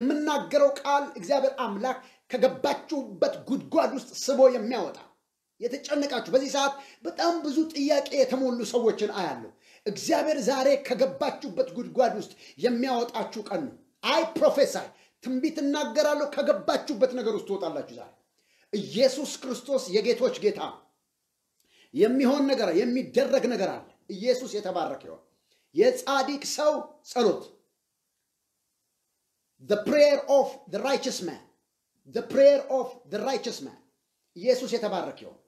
የምናገረው ቃል እግዚአብሔር አምላክ ከገባችሁበት ጉድጓድ ውስጥ ስቦ የሚያወጣ የተጨነቃችሁ በዚህ ሰዓት በጣም ብዙ ጥያቄ የተሞሉ ሰዎችን አያለሁ። እግዚአብሔር ዛሬ ከገባችሁበት ጉድጓድ ውስጥ የሚያወጣችሁ ቀን ነው። I prophesy ትንቢት እናገራለሁ። ከገባችሁበት ነገር ውስጥ ትወጣላችሁ። ዛሬ ኢየሱስ ክርስቶስ የጌቶች ጌታ የሚሆን ነገር የሚደረግ ነገር አለ። ኢየሱስ የተባረከ ይሆን። የጻዲቅ ሰው ጸሎት the prayer of the righteous man the prayer of the righteous man ኢየሱስ የተባረከ ይሆን።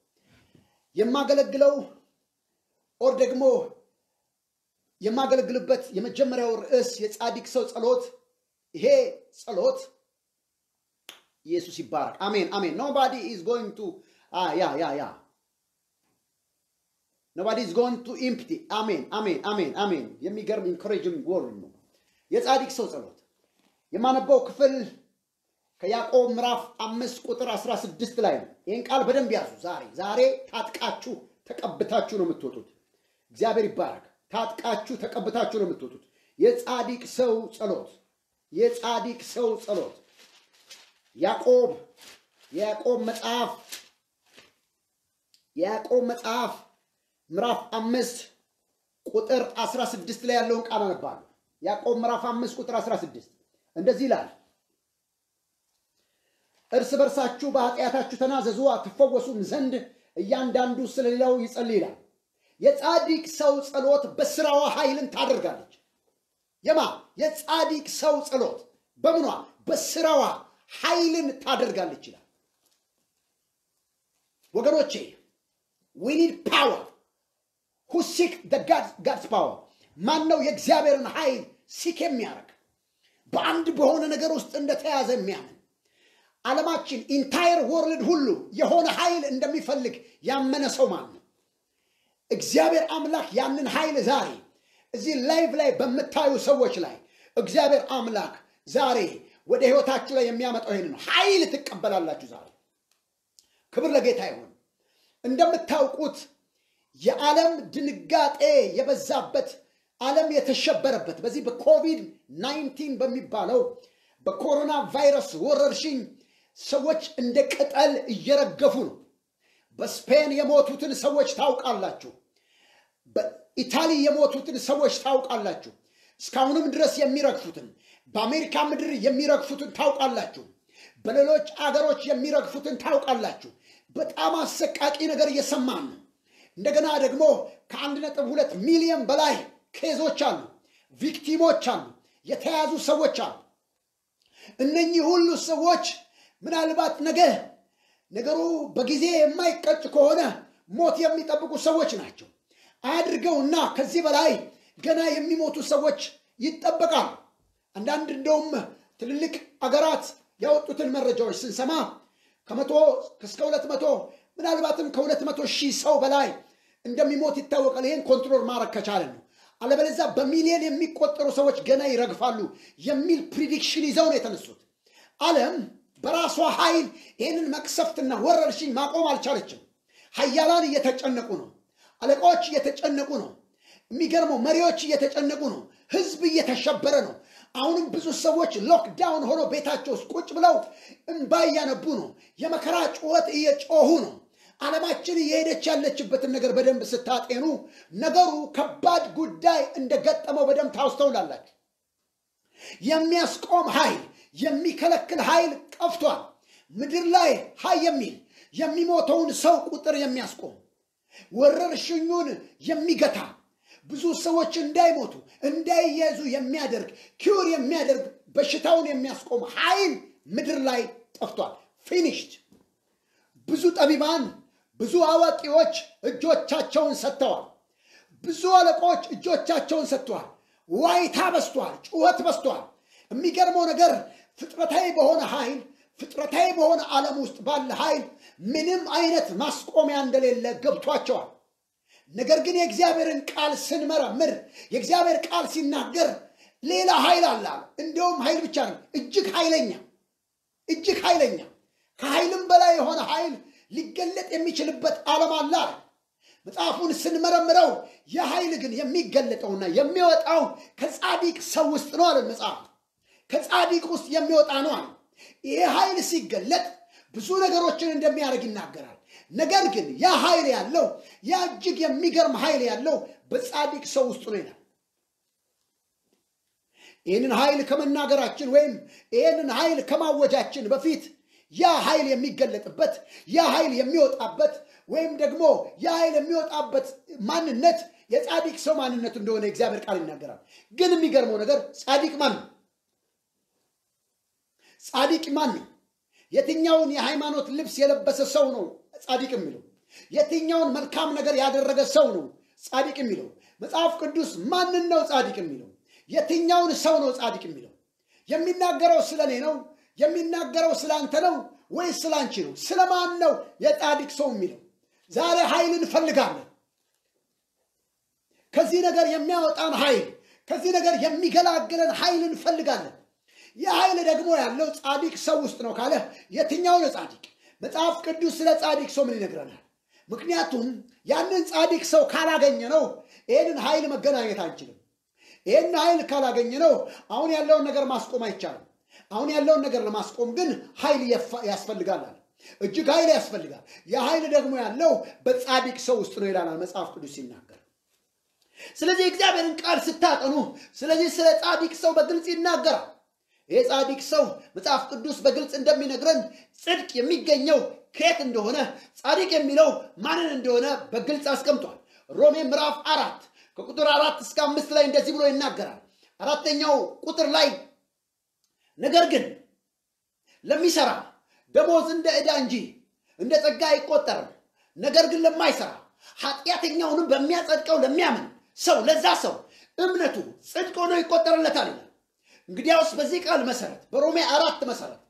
የማገለግለው or ደግሞ የማገለግልበት የመጀመሪያው ርዕስ የጻዲቅ ሰው ጸሎት። ይሄ ጸሎት ኢየሱስ ይባረክ። አሜን አሜን። nobody is going to yeah yeah yeah nobody is going to empty። አሜን አሜን አሜን አሜን። የሚገርም encouraging word ነው። የጻዲቅ ሰው ጸሎት የማነበው ክፍል ከያዕቆብ ምዕራፍ አምስት ቁጥር 16 ላይ ነው። ይህን ቃል በደንብ ያዙ። ዛሬ ዛሬ ታጥቃችሁ ተቀብታችሁ ነው የምትወጡት። እግዚአብሔር ይባረክ። ታጥቃችሁ ተቀብታችሁ ነው የምትወጡት። የጻዲቅ ሰው ጸሎት የጻዲቅ ሰው ጸሎት ያዕቆብ የያዕቆብ መጽሐፍ የያዕቆብ መጽሐፍ ምዕራፍ አምስት ቁጥር 16 ላይ ያለውን ቃል አነባለሁ። ያዕቆብ ምዕራፍ አምስት ቁጥር 16 እንደዚህ ይላል፣ እርስ በርሳችሁ በኃጢአታችሁ ተናዘዙ አትፈወሱም ዘንድ እያንዳንዱ ስለሌላው ይጸልይ ይላል። የጻዲቅ ሰው ጸሎት በስራዋ ኃይልን ታደርጋለች። የማ የጻዲቅ ሰው ጸሎት በምኗ በስራዋ ኃይልን ታደርጋለች ይላል። ወገኖቼ we need power who seek God's power። ማን ነው የእግዚአብሔርን ኃይል seek የሚያደርግ በአንድ በሆነ ነገር ውስጥ እንደተያዘ የሚያምን ዓለማችን entire world ሁሉ የሆነ ኃይል እንደሚፈልግ ያመነ ሰው ማን ነው? እግዚአብሔር አምላክ ያንን ኃይል ዛሬ እዚህ live ላይ በምታዩ ሰዎች ላይ እግዚአብሔር አምላክ ዛሬ ወደ ህይወታችሁ ላይ የሚያመጣው ይህን ነው። ኃይል ትቀበላላችሁ ዛሬ። ክብር ለጌታ ይሁን። እንደምታውቁት የዓለም ድንጋጤ የበዛበት ዓለም የተሸበረበት በዚህ በኮቪድ 19 በሚባለው በኮሮና ቫይረስ ወረርሽኝ ሰዎች እንደ ቅጠል እየረገፉ ነው። በስፔን የሞቱትን ሰዎች ታውቃላችሁ። በኢታሊ የሞቱትን ሰዎች ታውቃላችሁ። እስካሁንም ድረስ የሚረግፉትን በአሜሪካ ምድር የሚረግፉትን ታውቃላችሁ። በሌሎች አገሮች የሚረግፉትን ታውቃላችሁ። በጣም አሰቃቂ ነገር እየሰማን ነው። እንደገና ደግሞ ከአንድ ነጥብ ሁለት ሚሊዮን በላይ case ኦች አሉ፣ victim ኦች አሉ፣ የተያዙ ሰዎች አሉ። እነኚህ ሁሉ ሰዎች ምናልባት ነገ ነገሩ በጊዜ የማይቀጭ ከሆነ ሞት የሚጠብቁ ሰዎች ናቸው። አያድርገውና ከዚህ በላይ ገና የሚሞቱ ሰዎች ይጠበቃሉ። አንዳንድ እንደውም ትልልቅ አገራት ያወጡትን መረጃዎች ስንሰማ ከመቶ እስከ ሁለት መቶ ምናልባትም ከሁለት መቶ ሺህ ሰው በላይ እንደሚሞት ይታወቃል። ይህን control ማድረግ ከቻለን ነው። አለበለዚያ በሚሊዮን የሚቆጠሩ ሰዎች ገና ይረግፋሉ የሚል prediction ይዘው ነው የተነሱት። ዓለም በራሷ ኃይል ይህንን መቅሰፍትና ወረርሽኝ ማቆም አልቻለችም። ሀያላን እየተጨነቁ ነው። አለቃዎች እየተጨነቁ ነው። የሚገርመው መሪዎች እየተጨነቁ ነው። ህዝብ እየተሸበረ ነው። አሁንም ብዙ ሰዎች ሎክዳውን ሆኖ ቤታቸው ውስጥ ቁጭ ብለው እምባ እያነቡ ነው። የመከራ ጩኸት እየጮሁ ነው። ዓለማችን እየሄደች ያለችበትን ነገር በደንብ ስታጤኑ ነገሩ ከባድ ጉዳይ እንደገጠመው በደንብ ታውስተውላላችሁ። የሚያስቆም ኃይል፣ የሚከለክል ኃይል ጠፍቷል። ምድር ላይ ሀይ የሚል የሚሞተውን ሰው ቁጥር የሚያስቆም ወረርሽኙን የሚገታ ብዙ ሰዎች እንዳይሞቱ እንዳይያዙ የሚያደርግ cure የሚያደርግ በሽታውን የሚያስቆም ኃይል ምድር ላይ ጠፍቷል። finished። ብዙ ጠቢባን፣ ብዙ አዋቂዎች እጆቻቸውን ሰጥተዋል። ብዙ አለቆች እጆቻቸውን ሰጥተዋል። ዋይታ በስቷል። ጩኸት በስቷል። የሚገርመው ነገር ፍጥረታዊ በሆነ ኃይል ፍጥረታዊ በሆነ ዓለም ውስጥ ባለ ኃይል ምንም አይነት ማስቆሚያ እንደሌለ ገብቷቸዋል። ነገር ግን የእግዚአብሔርን ቃል ስንመረምር የእግዚአብሔር ቃል ሲናገር ሌላ ኃይል አለ። እንዲሁም ኃይል ብቻ ነው፣ እጅግ ኃይለኛ እጅግ ኃይለኛ ከኃይልም በላይ የሆነ ኃይል ሊገለጥ የሚችልበት ዓለም አለ። መጽሐፉን ስንመረምረው የኃይል ግን የሚገለጠውና የሚወጣው ከጻዲቅ ሰው ውስጥ ነው አለን መጽሐፍ። ከጻድቅ ውስጥ የሚወጣ ነው አለ። ይሄ ኃይል ሲገለጥ ብዙ ነገሮችን እንደሚያደርግ ይናገራል። ነገር ግን ያ ኃይል ያለው ያ እጅግ የሚገርም ኃይል ያለው በጻድቅ ሰው ውስጥ ነው ይላል። ይህንን ኃይል ከመናገራችን ወይም ይህንን ኃይል ከማወጃችን በፊት ያ ኃይል የሚገለጥበት ያ ኃይል የሚወጣበት ወይም ደግሞ ያ ኃይል የሚወጣበት ማንነት የጻድቅ ሰው ማንነት እንደሆነ እግዚአብሔር ቃል ይናገራል። ግን የሚገርመው ነገር ጻድቅ ማን ነው? ጻድቅ ማን ነው? የትኛውን የሃይማኖት ልብስ የለበሰ ሰው ነው ጻድቅ የሚለው? የትኛውን መልካም ነገር ያደረገ ሰው ነው ጻድቅ የሚለው? መጽሐፍ ቅዱስ ማንን ነው ጻድቅ የሚለው? የትኛውን ሰው ነው ጻድቅ የሚለው? የሚናገረው ስለ እኔ ነው? የሚናገረው ስለ አንተ ነው ወይስ ስለ አንቺ ነው? ስለ ማን ነው የጻድቅ ሰው የሚለው? ዛሬ ኃይል እንፈልጋለን። ከዚህ ነገር የሚያወጣን ኃይል፣ ከዚህ ነገር የሚገላግለን ኃይል እንፈልጋለን። ይህ ኃይል ደግሞ ያለው ጻድቅ ሰው ውስጥ ነው ካለ የትኛው ነው ጻድቅ? መጽሐፍ ቅዱስ ስለ ጻድቅ ሰው ምን ይነግረናል? ምክንያቱም ያንን ጻድቅ ሰው ካላገኘ ነው ይህንን ኃይል መገናኘት አንችልም። ይህን ኃይል ካላገኘ ነው አሁን ያለውን ነገር ማስቆም አይቻልም። አሁን ያለውን ነገር ለማስቆም ግን ኃይል ያስፈልጋል እጅግ ኃይል ያስፈልጋል። የኃይል ደግሞ ያለው በጻድቅ ሰው ውስጥ ነው ይላል መጽሐፍ ቅዱስ ሲናገር። ስለዚህ የእግዚአብሔርን ቃል ስታጠኑ፣ ስለዚህ ስለ ጻድቅ ሰው በግልጽ ይናገራል። ይህ ጻድቅ ሰው መጽሐፍ ቅዱስ በግልጽ እንደሚነግረን ጽድቅ የሚገኘው ከየት እንደሆነ ጻድቅ የሚለው ማንን እንደሆነ በግልጽ አስቀምጧል። ሮሜ ምዕራፍ አራት ከቁጥር አራት እስከ አምስት ላይ እንደዚህ ብሎ ይናገራል። አራተኛው ቁጥር ላይ ነገር ግን ለሚሰራ ደሞዝ እንደ ዕዳ እንጂ እንደ ጸጋ አይቆጠርም። ነገር ግን ለማይሰራ ኃጢአተኛውንም በሚያጸድቀው ለሚያምን ሰው ለዛ ሰው እምነቱ ጽድቅ ሆኖ ይቆጠርለታል ይላል። እንግዲያውስ በዚህ ቃል መሰረት በሮሜ አራት መሰረት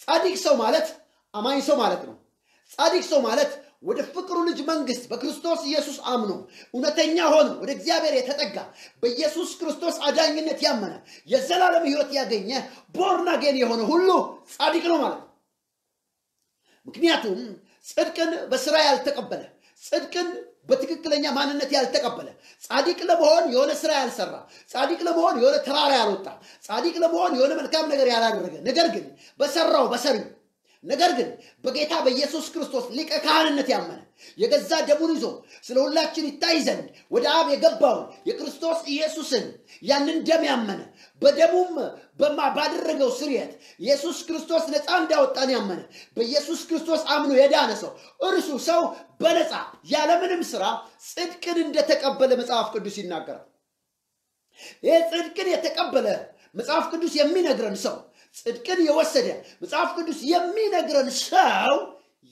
ጻድቅ ሰው ማለት አማኝ ሰው ማለት ነው። ጻድቅ ሰው ማለት ወደ ፍቅሩ ልጅ መንግስት በክርስቶስ ኢየሱስ አምኖ እውነተኛ ሆኖ ወደ እግዚአብሔር የተጠጋ በኢየሱስ ክርስቶስ አዳኝነት ያመነ የዘላለም ሕይወት ያገኘ ቦርናጌን የሆነ ሁሉ ጻድቅ ነው ማለት ነው። ምክንያቱም ጽድቅን በስራ ያልተቀበለ ጽድቅን በትክክለኛ ማንነት ያልተቀበለ ጻድቅ ለመሆን የሆነ ስራ ያልሰራ ጻድቅ ለመሆን የሆነ ተራራ ያልወጣ ጻድቅ ለመሆን የሆነ መልካም ነገር ያላደረገ ነገር ግን በሰራው በሰሪው ነገር ግን በጌታ በኢየሱስ ክርስቶስ ሊቀ ካህንነት ያመነ የገዛ ደሙን ይዞ ስለ ሁላችን ይታይ ዘንድ ወደ አብ የገባውን የክርስቶስ ኢየሱስን ያንን ደም ያመነ በደሙም በማ ባደረገው ስርየት ኢየሱስ ክርስቶስ ነፃ እንዳወጣን ያመነ በኢየሱስ ክርስቶስ አምኖ የዳነ ሰው እርሱ ሰው በነፃ ያለምንም ስራ ጽድቅን እንደተቀበለ መጽሐፍ ቅዱስ ይናገራል። ይህ ጽድቅን የተቀበለ መጽሐፍ ቅዱስ የሚነግረን ሰው ጽድቅን የወሰደ መጽሐፍ ቅዱስ የሚነግረን ሰው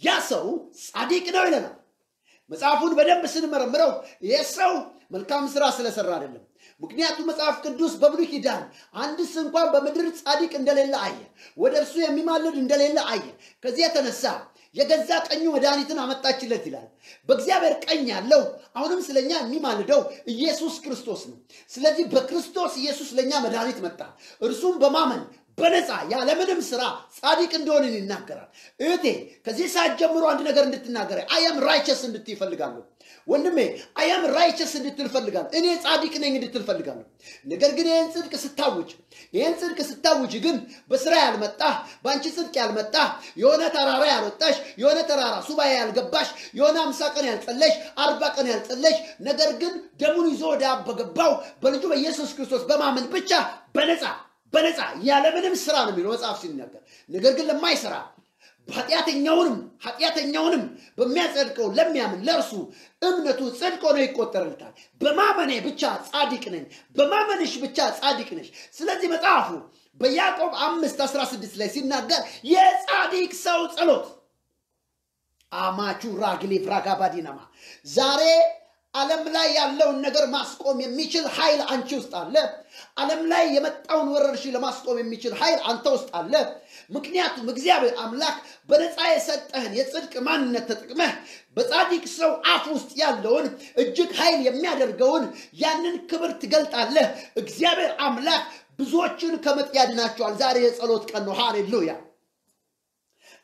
ያ ሰው ጻድቅ ነው ይለናል። መጽሐፉን በደንብ ስንመረምረው ይህ ሰው መልካም ስራ ስለሰራ አይደለም። ምክንያቱም መጽሐፍ ቅዱስ በብሉይ ኪዳን አንድስ እንኳን በምድር ጻድቅ እንደሌለ አየ፣ ወደ እርሱ የሚማልድ እንደሌለ አየ። ከዚህ የተነሳ የገዛ ቀኙ መድኃኒትን አመጣችለት ይላል። በእግዚአብሔር ቀኝ ያለው አሁንም ስለኛ የሚማልደው ኢየሱስ ክርስቶስ ነው። ስለዚህ በክርስቶስ ኢየሱስ ለእኛ መድኃኒት መጣ። እርሱም በማመን በነፃ ያለምንም ስራ ጻድቅ እንደሆንን ይናገራል። እህቴ ከዚህ ሰዓት ጀምሮ አንድ ነገር እንድትናገሪ I am righteous እንድትይ እፈልጋለሁ። ወንድሜ I am righteous እንድትል ፈልጋለሁ። እኔ ጻድቅ ነኝ እንድትል ፈልጋለሁ። ነገር ግን ይህን ጽድቅ ስታውጅ ይህን ጽድቅ ስታውጅ ግን በስራ ያልመጣ በአንቺ ጽድቅ ያልመጣ የሆነ ተራራ ያልወጣሽ የሆነ ተራራ ሱባኤ ያልገባሽ የሆነ አምሳ ቀን ያልጸለሽ አርባ ቀን ያልጸለሽ ነገር ግን ደሙን ይዞ ወደ አብ በገባው በልጁ በኢየሱስ ክርስቶስ በማመን ብቻ በነፃ በነፃ ያለምንም ስራ ነው የሚለው መጽሐፍ ሲናገር። ነገር ግን ለማይሰራ ኃጢአተኛውንም ኃጢአተኛውንም በሚያጸድቀው ለሚያምን ለእርሱ እምነቱ ጽድቅ ሆኖ ይቆጠርልታል። በማመኔ ብቻ ጻድቅ ነኝ፣ በማመንሽ ብቻ ጻድቅ ነሽ። ስለዚህ መጽሐፉ በያዕቆብ አምስት አስራ ስድስት ላይ ሲናገር የጻድቅ ሰው ጸሎት አማቹ ራግሌ ፍራጋባዲናማ ዛሬ ዓለም ላይ ያለውን ነገር ማስቆም የሚችል ኃይል አንቺ ውስጥ አለ። ዓለም ላይ የመጣውን ወረርሽኝ ለማስቆም የሚችል ኃይል አንተ ውስጥ አለ። ምክንያቱም እግዚአብሔር አምላክ በነፃ የሰጠህን የጽድቅ ማንነት ተጠቅመህ በጻድቅ ሰው አፍ ውስጥ ያለውን እጅግ ኃይል የሚያደርገውን ያንን ክብር ትገልጣለህ። እግዚአብሔር አምላክ ብዙዎችን ከምጥ ያድናቸዋል። ዛሬ የጸሎት ቀን ነው። ሃሌሉያ።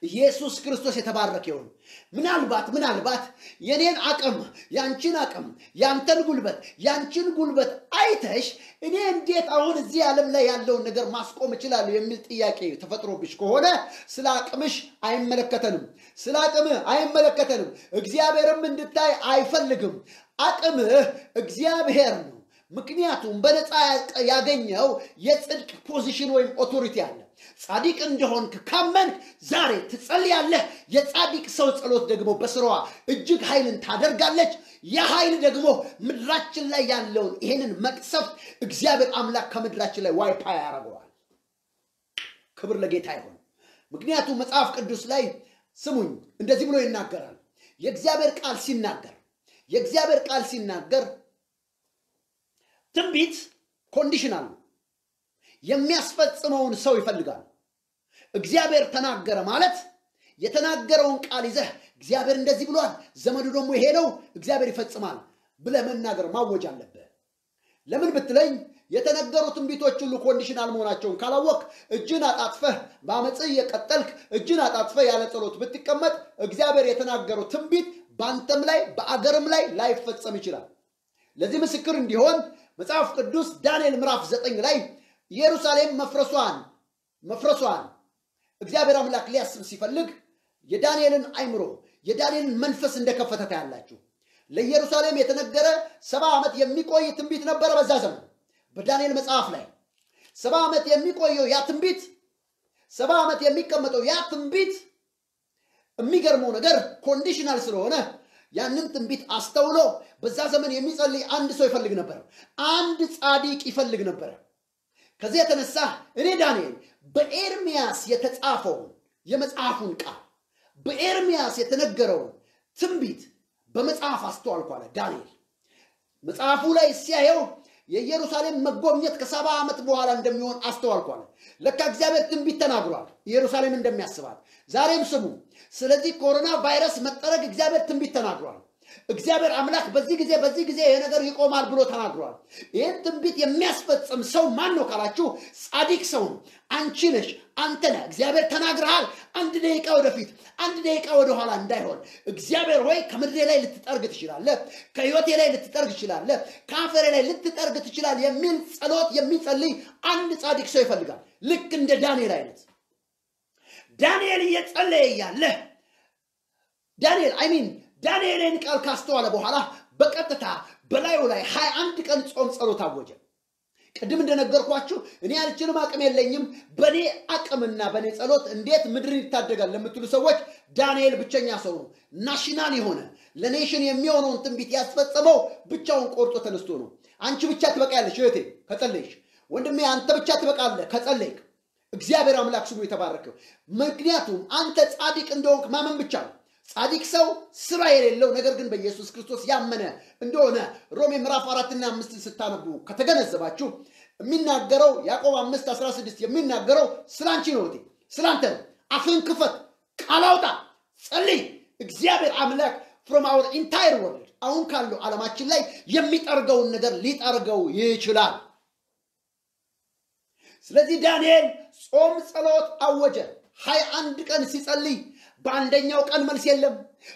ኢየሱስ ክርስቶስ የተባረከ ይሁን። ምናልባት ምናልባት የኔን አቅም ያንቺን አቅም ያንተን ጉልበት ያንቺን ጉልበት አይተሽ እኔ እንዴት አሁን እዚህ ዓለም ላይ ያለውን ነገር ማስቆም እችላለሁ የሚል ጥያቄ ተፈጥሮብሽ ከሆነ ስለ አቅምሽ አይመለከተንም። ስለ አቅምህ አይመለከተንም። እግዚአብሔርም እንድታይ አይፈልግም። አቅምህ እግዚአብሔር ነው። ምክንያቱም በነፃ ያገኘው የጽድቅ position ወይም authority አለ። ጻድቅ እንደሆንክ ካመንክ ዛሬ ትጸልያለህ። የጻድቅ ሰው ጸሎት ደግሞ በስራዋ እጅግ ኃይልን ታደርጋለች። የኃይል ደግሞ ምድራችን ላይ ያለውን ይሄንን መቅሰፍት እግዚአብሔር አምላክ ከምድራችን ላይ wipe out ያደርገዋል። ክብር ለጌታ ይሆን። ምክንያቱም መጽሐፍ ቅዱስ ላይ ስሙኝ እንደዚህ ብሎ ይናገራል። የእግዚአብሔር ቃል ሲናገር የእግዚአብሔር ቃል ሲናገር ትንቢት conditional ነው። የሚያስፈጽመውን ሰው ይፈልጋል። እግዚአብሔር ተናገረ ማለት የተናገረውን ቃል ይዘህ እግዚአብሔር እንደዚህ ብሏል፣ ዘመኑ ደግሞ ይሄ ነው፣ እግዚአብሔር ይፈጽማል ብለህ መናገር ማወጅ አለብህ። ለምን ብትለኝ የተነገሩ ትንቢቶች ሁሉ conditional መሆናቸውን ካላወቅ እጅን አጣጥፈህ በአመፅህ እየቀጠልክ እጅን አጣጥፈህ ያለ ጸሎት ብትቀመጥ እግዚአብሔር የተናገረው ትንቢት በአንተም ላይ በአገርም ላይ ላይፈጸም ይችላል። ለዚህ ምስክር እንዲሆን መጽሐፍ ቅዱስ ዳንኤል ምዕራፍ ዘጠኝ ላይ ኢየሩሳሌም መፍረሷን መፍረሷን እግዚአብሔር አምላክ ሊያስብ ሲፈልግ የዳንኤልን አይምሮ የዳንኤልን መንፈስ እንደከፈተ ታያላችሁ። ለኢየሩሳሌም የተነገረ ሰባ ዓመት የሚቆይ ትንቢት ነበረ በዛ ዘመን በዳንኤል መጽሐፍ ላይ ሰባ ዓመት የሚቆየው ያ ትንቢት ሰባ ዓመት የሚቀመጠው ያ ትንቢት የሚገርመው ነገር conditional ስለሆነ ያንን ትንቢት አስተውሎ በዛ ዘመን የሚጸልይ አንድ ሰው ይፈልግ ነበር። አንድ ጻዲቅ ይፈልግ ነበረ። ከዚህ የተነሳ እኔ ዳንኤል በኤርሚያስ የተጻፈውን የመጽሐፉን ቃል በኤርሚያስ የተነገረውን ትንቢት በመጽሐፍ አስተዋልኩ አለ ዳንኤል። መጽሐፉ ላይ ሲያየው የኢየሩሳሌም መጎብኘት ከሰባ ዓመት በኋላ እንደሚሆን አስተዋልኩ አለ። ለካ እግዚአብሔር ትንቢት ተናግሯል ኢየሩሳሌም እንደሚያስባት። ዛሬም ስሙ። ስለዚህ ኮሮና ቫይረስ መጠረግ እግዚአብሔር ትንቢት ተናግሯል። እግዚአብሔር አምላክ በዚህ ጊዜ በዚህ ጊዜ ይሄ ነገር ይቆማል ብሎ ተናግሯል። ይህን ትንቢት የሚያስፈጽም ሰው ማን ነው ካላችሁ፣ ጻዲቅ ሰው ነው። አንቺ ነሽ፣ አንተ ነህ። እግዚአብሔር ተናግረሃል። አንድ ደቂቃ ወደፊት፣ አንድ ደቂቃ ወደኋላ እንዳይሆን እግዚአብሔር ሆይ ከምድሬ ላይ ልትጠርግ ትችላለህ፣ ከህይወቴ ላይ ልትጠርግ ትችላለህ፣ ከአፈሬ ላይ ልትጠርግ ትችላል የሚል ጸሎት የሚጸልይ አንድ ጻዲቅ ሰው ይፈልጋል። ልክ እንደ ዳንኤል አይነት ዳንኤል እየጸለየ እያለ ዳንኤል አይሚን ዳንኤልን ቃል ካስተዋለ በኋላ በቀጥታ በላዩ ላይ ሀያ አንድ ቀን ጾም ጸሎት አወጀ። ቅድም እንደነገርኳችሁ እኔ አልችልም፣ አቅም የለኝም፣ በእኔ አቅምና በእኔ ጸሎት እንዴት ምድርን ይታደጋል ለምትሉ ሰዎች ዳንኤል ብቸኛ ሰው ነው። national የሆነ ለ nation የሚሆነውን ትንቢት ያስፈጸመው ብቻውን ቆርጦ ተነስቶ ነው። አንቺ ብቻ ትበቃያለሽ እህቴ ከጸለይሽ፣ ወንድሜ አንተ ብቻ ትበቃለህ ከጸለይክ። እግዚአብሔር አምላክ ስሙ የተባረከው። ምክንያቱም አንተ ጻድቅ እንደሆንክ ማመን ብቻ ነው። ጻድቅ ሰው ስራ የሌለው ነገር ግን በኢየሱስ ክርስቶስ ያመነ እንደሆነ ሮሜ ምዕራፍ አራትና አምስትን ስታነቡ ከተገነዘባችሁ የሚናገረው ያዕቆብ አምስት አስራ ስድስት የሚናገረው ስለ አንቺ ነው። እህቴ ስለ ነው። አፍን ክፈት፣ ቃል አውጣ፣ ጸልይ። እግዚአብሔር አምላክ from our entire world አሁን ካለው ዓለማችን ላይ የሚጠርገውን ነገር ሊጠርገው ይችላል። ስለዚህ ዳንኤል ጾም ጸሎት አወጀ። ሀያ አንድ ቀን ሲጸልይ በአንደኛው ቀን መልስ የለም፣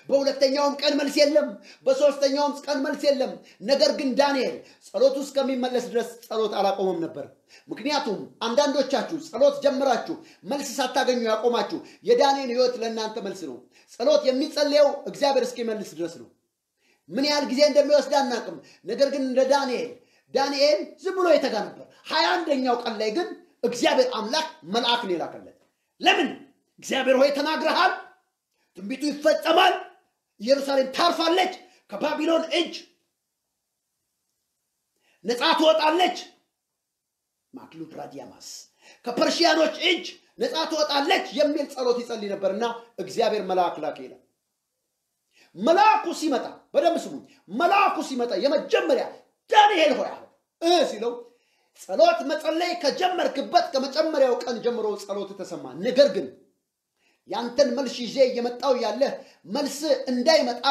በሁለተኛውም ቀን መልስ የለም፣ በሶስተኛውም ቀን መልስ የለም። ነገር ግን ዳንኤል ጸሎቱ እስከሚመለስ ድረስ ጸሎት አላቆመም ነበር። ምክንያቱም አንዳንዶቻችሁ ጸሎት ጀምራችሁ መልስ ሳታገኙ ያቆማችሁ፣ የዳንኤል ሕይወት ለእናንተ መልስ ነው። ጸሎት የሚጸለየው እግዚአብሔር እስኪመልስ ድረስ ነው። ምን ያህል ጊዜ እንደሚወስድ አናቅም። ነገር ግን እንደ ዳንኤል ዳንኤል ዝም ብሎ የተጋ ነበር። ሀያ አንደኛው ቀን ላይ ግን እግዚአብሔር አምላክ መልአክን የላከለት ለምን? እግዚአብሔር ሆይ ተናግረሃል፣ ትንቢቱ ይፈጸማል፣ ኢየሩሳሌም ታርፋለች፣ ከባቢሎን እጅ ነፃ ትወጣለች፣ ማክሉ ፕራዲያማስ ከፐርሺያኖች እጅ ነፃ ትወጣለች የሚል ጸሎት ይጸልይ ነበርና እግዚአብሔር መልአክ ላከ ይላል። መልአኩ ሲመጣ በደንብ ስሙኝ። መልአኩ ሲመጣ የመጀመሪያ ዳንኤል ሆይ ሲለው ጸሎት መጸለይ ከጀመርክበት ከመጀመሪያው ቀን ጀምሮ ጸሎት ተሰማ። ነገር ግን ያንተን መልስ ይዤ እየመጣው ያለ መልስ እንዳይመጣ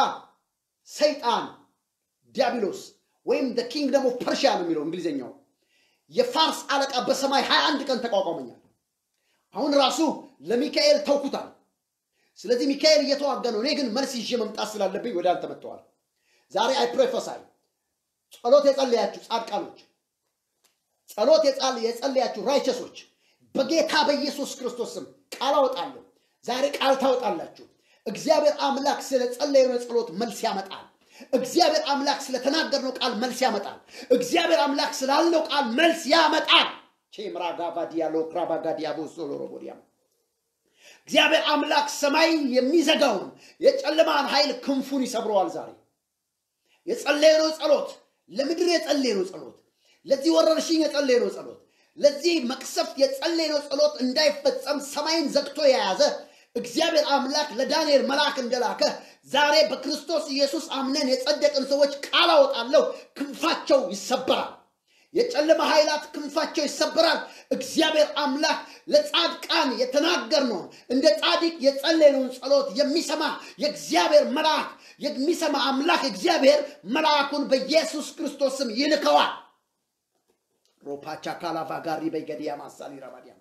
ሰይጣን ዲያብሎስ ወይም kingdom of Persia ነው የሚለው እንግሊዝኛው የፋርስ አለቃ በሰማይ ሀያ አንድ ቀን ተቋቋመኛል። አሁን ራሱ ለሚካኤል ተውኩታል። ስለዚህ ሚካኤል እየተዋጋ ነው። እኔ ግን መልስ ይዤ መምጣት ስላለብኝ ወደ አንተ መጥተዋል። ዛሬ I prophesy ጸሎት የጸለያችሁ ጻድቃኖች፣ ጸሎት የጸለያችሁ righteous ኦች በጌታ በኢየሱስ ክርስቶስ ስም ቃል አወጣለሁ። ዛሬ ቃል ታወጣላችሁ። እግዚአብሔር አምላክ ስለ ጸለየነው ጸሎት መልስ ያመጣል። እግዚአብሔር አምላክ ስለተናገርነው ቃል መልስ ያመጣል። እግዚአብሔር አምላክ ስላልነው ቃል መልስ ያመጣል። ቼምራጋቫዲያሎ ክራባጋዲያቦ ሶሎሮቦዲያም እግዚአብሔር አምላክ ሰማይን የሚዘጋውን የጨለማን ኃይል ክንፉን ይሰብረዋል። ዛሬ የጸለየነው ጸሎት ለምድር የጸለየነው ጸሎት ለዚህ ወረርሽኝ የጸለየነው ጸሎት ለዚህ መቅሰፍት የጸለየነው ጸሎት እንዳይፈጸም ሰማይን ዘግቶ የያዘ እግዚአብሔር አምላክ ለዳንኤል መልአክ እንደላከ ዛሬ በክርስቶስ ኢየሱስ አምነን የጸደቅን ሰዎች ቃል አወጣለሁ፣ ክንፋቸው ይሰበራል። የጨለማ ኃይላት ክንፋቸው ይሰበራል። እግዚአብሔር አምላክ ለጻድቃን የተናገርነውን እንደ ጻድቅ የጸለየነውን ጸሎት የሚሰማ የእግዚአብሔር መልአክ የሚሰማ አምላክ እግዚአብሔር መልአኩን በኢየሱስ ክርስቶስ ስም ይልከዋል። ሮፓቻ ካላቫ ጋሪ በገዲያ ማሳሊ ረባዲያ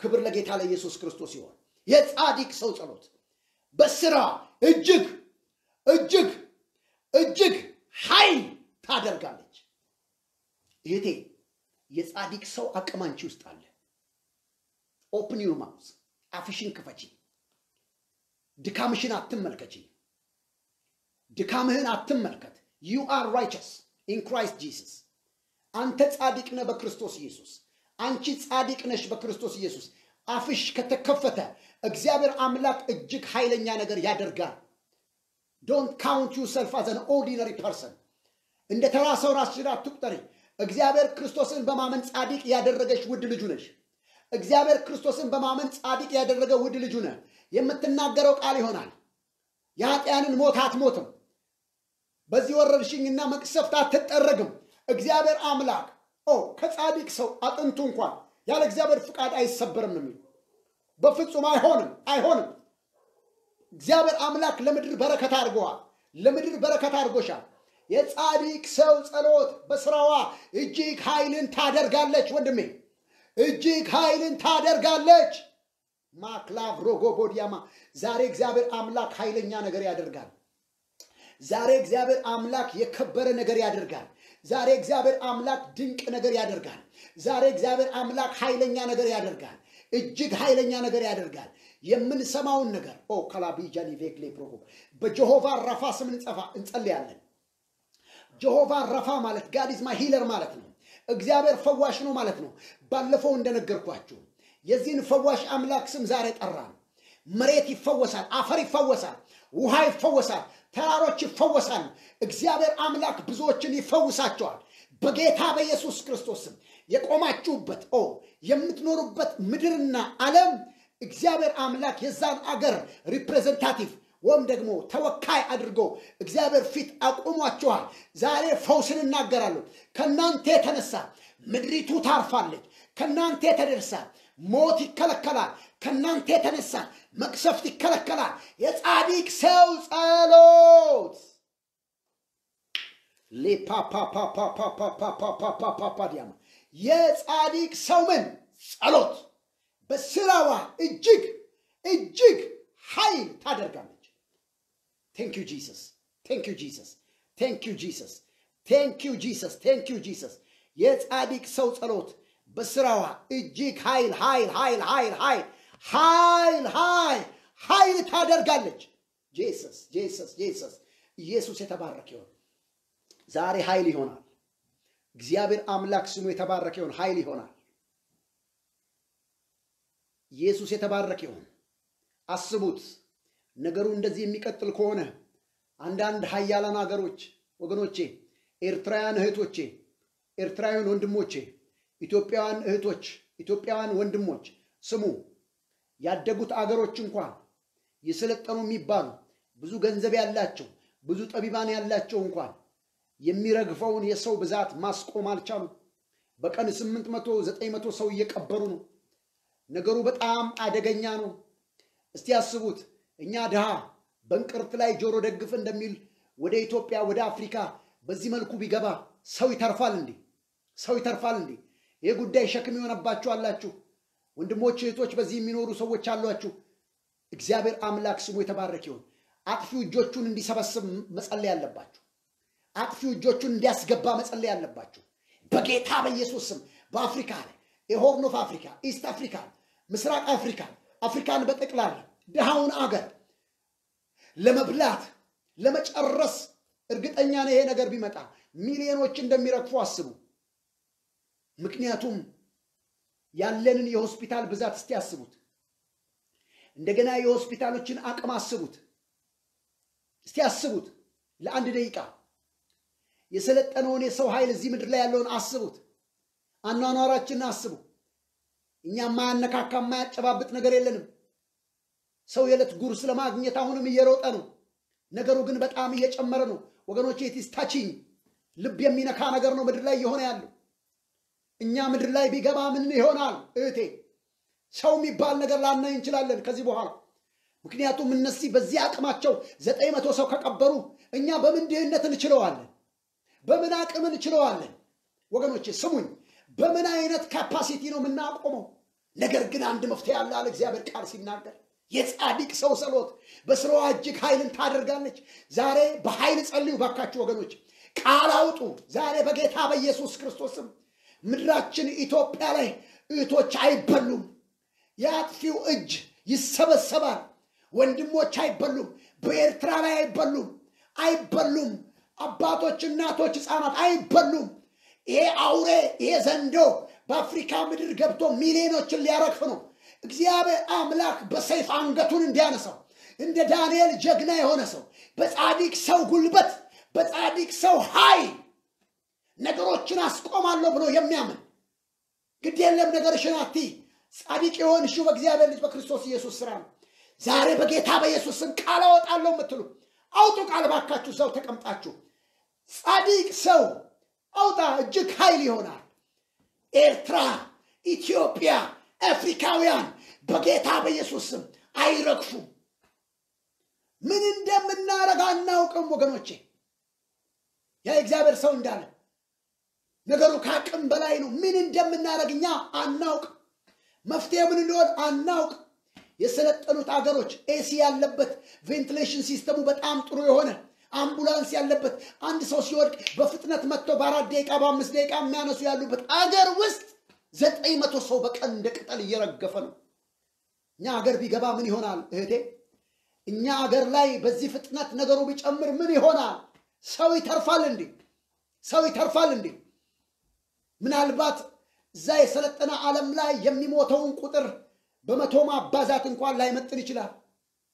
ክብር ለጌታ ለኢየሱስ ክርስቶስ ይሆን። የጻድቅ ሰው ጸሎት በስራ እጅግ እጅግ እጅግ ኃይል ታደርጋለች። እህቴ የጻድቅ ሰው አቅም አንቺ ውስጥ አለ። open your mouth፣ አፍሽን ክፈቺ። ድካምሽን አትመልከቺ። ድካምህን አትመልከት። you are righteous in Christ Jesus። አንተ ጻድቅ ነህ በክርስቶስ ኢየሱስ። አንቺ ጻድቅ ነሽ በክርስቶስ ኢየሱስ። አፍሽ ከተከፈተ እግዚአብሔር አምላክ እጅግ ኃይለኛ ነገር ያደርጋል። don't count yourself as ordinary person። እንደ ተራ ሰው ራስሽን አትቁጠሪ። እግዚአብሔር ክርስቶስን በማመን ጻድቅ ያደረገሽ ውድ ልጁ ነሽ። እግዚአብሔር ክርስቶስን በማመን ጻድቅ ያደረገ ውድ ልጁ ነህ። የምትናገረው ቃል ይሆናል። የኃጢያንን ሞት አትሞትም። በዚህ ወረርሽኝና መቅሰፍት አትጠረግም። እግዚአብሔር አምላክ ኦ ከጻድቅ ሰው አጥንቱ እንኳን ያለ እግዚአብሔር ፍቃድ አይሰበርም ነው የሚለው። በፍጹም አይሆንም፣ አይሆንም። እግዚአብሔር አምላክ ለምድር በረከት አድርገዋል። ለምድር በረከት አድርጎሻል። የጻድቅ ሰው ጸሎት በስራዋ እጅግ ኃይልን ታደርጋለች። ወንድሜ እጅግ ኃይልን ታደርጋለች። ማክላቭ ሮጎቦዲያማ ዛሬ እግዚአብሔር አምላክ ኃይለኛ ነገር ያደርጋል። ዛሬ እግዚአብሔር አምላክ የከበረ ነገር ያደርጋል። ዛሬ እግዚአብሔር አምላክ ድንቅ ነገር ያደርጋል። ዛሬ እግዚአብሔር አምላክ ኃይለኛ ነገር ያደርጋል። እጅግ ኃይለኛ ነገር ያደርጋል። የምንሰማውን ነገር ኦ ካላቢጃኒ ቬክሌ ፕሮጎ በጀሆቫ ረፋ ስም እንጸልያለን። ጀሆቫ ረፋ ማለት ጋዲዝማ ሂለር ማለት ነው። እግዚአብሔር ፈዋሽ ነው ማለት ነው። ባለፈው እንደነገርኳችሁ የዚህን ፈዋሽ አምላክ ስም ዛሬ ጠራን። መሬት ይፈወሳል፣ አፈር ይፈወሳል፣ ውሃ ይፈወሳል፣ ተራሮች ይፈወሳል። እግዚአብሔር አምላክ ብዙዎችን ይፈውሳቸዋል። በጌታ በኢየሱስ ክርስቶስ ስም የቆማችሁበት ኦ የምትኖሩበት ምድርና ዓለም እግዚአብሔር አምላክ የዛን አገር representative ወይም ደግሞ ተወካይ አድርጎ እግዚአብሔር ፊት አቁሟችኋል። ዛሬ ፈውስን እናገራለሁ። ከእናንተ የተነሳ ምድሪቱ ታርፋለች። ከእናንተ የተነሳ ሞት ይከለከላል። ከእናንተ የተነሳ መቅሰፍት ይከለከላል። የጻድቅ ሰው ጸሎት ሌፓፓፓፓፓፓፓፓፓፓዲያማ የጻድቅ ሰው ምን ጸሎት በስራዋ እጅግ እጅግ ኃይል ታደርጋለች። thank you Jesus፣ thank you Jesus፣ thank you Jesus፣ thank you Jesus፣ thank you Jesus። የጻድቅ ሰው ጸሎት በስራዋ እጅግ ኃይል ኃይል ኃይል ኃይል ኃይል ኃይል ኃይል ኃይል ታደርጋለች። ጄሰስ ጄሰስ ጄሰስ ኢየሱስ የተባረከ ይሆን። ዛሬ ኃይል ይሆናል። እግዚአብሔር አምላክ ስሙ የተባረከ ይሆን። ኃይል ይሆናል። ኢየሱስ የተባረከ ይሆን። አስቡት፣ ነገሩ እንደዚህ የሚቀጥል ከሆነ አንዳንድ ሀያላን ሀገሮች ወገኖቼ፣ ኤርትራውያን እህቶቼ፣ ኤርትራውያን ወንድሞቼ፣ ኢትዮጵያውያን እህቶች፣ ኢትዮጵያውያን ወንድሞች ስሙ። ያደጉት አገሮች እንኳን የሰለጠኑ የሚባሉ ብዙ ገንዘብ ያላቸው ብዙ ጠቢባን ያላቸው እንኳን የሚረግፈውን የሰው ብዛት ማስቆም አልቻሉም። በቀን ስምንት መቶ ዘጠኝ መቶ ሰው እየቀበሩ ነው። ነገሩ በጣም አደገኛ ነው። እስቲ ያስቡት። እኛ ድሃ በእንቅርት ላይ ጆሮ ደግፍ እንደሚል ወደ ኢትዮጵያ ወደ አፍሪካ በዚህ መልኩ ቢገባ ሰው ይተርፋል እንዴ? ሰው ይተርፋል እንዴ? ይህ ጉዳይ ሸክም የሆነባችሁ አላችሁ። ወንድሞች እህቶች፣ በዚህ የሚኖሩ ሰዎች አሏችሁ። እግዚአብሔር አምላክ ስሙ የተባረክ ይሁን። አጥፊው እጆቹን እንዲሰበስብ መጸለይ አለባችሁ። አጥፊው እጆቹን እንዲያስገባ መጸለይ አለባችሁ። በጌታ በኢየሱስ ስም በአፍሪካ የ horn of Africa፣ East Africa፣ ምስራቅ አፍሪካ፣ አፍሪካን በጠቅላላ ድሃውን አገር ለመብላት ለመጨረስ እርግጠኛ ነው ይሄ ነገር ቢመጣ ሚሊዮኖች እንደሚረግፉ አስቡ። ምክንያቱም ያለንን የሆስፒታል ብዛት እስቲ አስቡት። እንደገና የሆስፒታሎችን አቅም አስቡት። እስቲ አስቡት ለአንድ ደቂቃ የሰለጠነውን የሰው ኃይል እዚህ ምድር ላይ ያለውን አስቡት። አኗኗራችንን አስቡ። እኛ የማያነካካ የማያጨባብጥ ነገር የለንም። ሰው የዕለት ጉርስ ለማግኘት አሁንም እየሮጠ ነው። ነገሩ ግን በጣም እየጨመረ ነው ወገኖች። ይሄ it's touching ልብ የሚነካ ነገር ነው ምድር ላይ እየሆነ ያለው። እኛ ምድር ላይ ቢገባ ምን ይሆናል እህቴ? ሰው የሚባል ነገር ላናይ እንችላለን ከዚህ በኋላ ምክንያቱም እነዚህ በዚህ አቅማቸው ዘጠኝ መቶ ሰው ከቀበሩ እኛ በምን ድህነት እንችለዋለን? በምን አቅም እንችለዋለን? ወገኖቼ ስሙኝ፣ በምን አይነት capacity ነው የምናቆመው? ነገር ግን አንድ መፍትሄ ያለ አለ እግዚአብሔር ቃል ሲናገር የጻድቅ ሰው ጸሎት በስራዋ እጅግ ኃይልን ታደርጋለች። ዛሬ በኃይል ጸልዩ ባካችሁ ወገኖች፣ ቃል አውጡ ዛሬ በጌታ በኢየሱስ ክርስቶስም ምድራችን ኢትዮጵያ ላይ እህቶች አይበሉም። የአጥፊው እጅ ይሰበሰባል። ወንድሞች አይበሉም። በኤርትራ ላይ አይበሉም አይበሉም። አባቶች፣ እናቶች፣ ህፃናት አይበሉም። ይሄ አውሬ ይሄ ዘንዶ በአፍሪካ ምድር ገብቶ ሚሊዮኖችን ሊያረግፍ ነው። እግዚአብሔር አምላክ በሰይፍ አንገቱን እንዲያነሳው እንደ ዳንኤል ጀግና የሆነ ሰው በጻዲቅ ሰው ጉልበት በጻዲቅ ሰው ኃይል ነገሮችን አስቆማለሁ ብሎ የሚያምን ግድ የለም ነገርሽን አትይ። ጻዲቅ የሆንሽው በእግዚአብሔር ልጅ በክርስቶስ ኢየሱስ ስራ ነው። ዛሬ በጌታ በኢየሱስ ስም ቃል አወጣለሁ የምትሉ አውጡ ቃል ባካችሁ። ሰው ተቀምጣችሁ ጻዲቅ ሰው አውጣ፣ እጅግ ኃይል ይሆናል። ኤርትራ፣ ኢትዮጵያ፣ አፍሪካውያን በጌታ በኢየሱስ ስም አይረግፉም። ምን እንደምናረግ አናውቅም ወገኖቼ። ያ የእግዚአብሔር ሰው እንዳለ ነገሩ ከአቅም በላይ ነው። ምን እንደምናረግ እኛ አናውቅ። መፍትሄ ምን እንደሆን አናውቅ። የሰለጠኑት አገሮች AC ያለበት ventilation system ኡ በጣም ጥሩ የሆነ አምቡላንስ ያለበት አንድ ሰው ሲወድቅ በፍጥነት መጥቶ በአራት ደቂቃ በአምስት ደቂቃ የሚያነሱ ያሉበት አገር ውስጥ ዘጠኝ መቶ ሰው በቀን እንደ ቅጠል እየረገፈ ነው። እኛ አገር ቢገባ ምን ይሆናል እህቴ? እኛ አገር ላይ በዚህ ፍጥነት ነገሩ ቢጨምር ምን ይሆናል? ሰው ይተርፋል እንዴ? ሰው ይተርፋል እንዴ? ምናልባት እዛ የሰለጠነ ዓለም ላይ የሚሞተውን ቁጥር በመቶ ማባዛት እንኳን ላይመጥን ይችላል።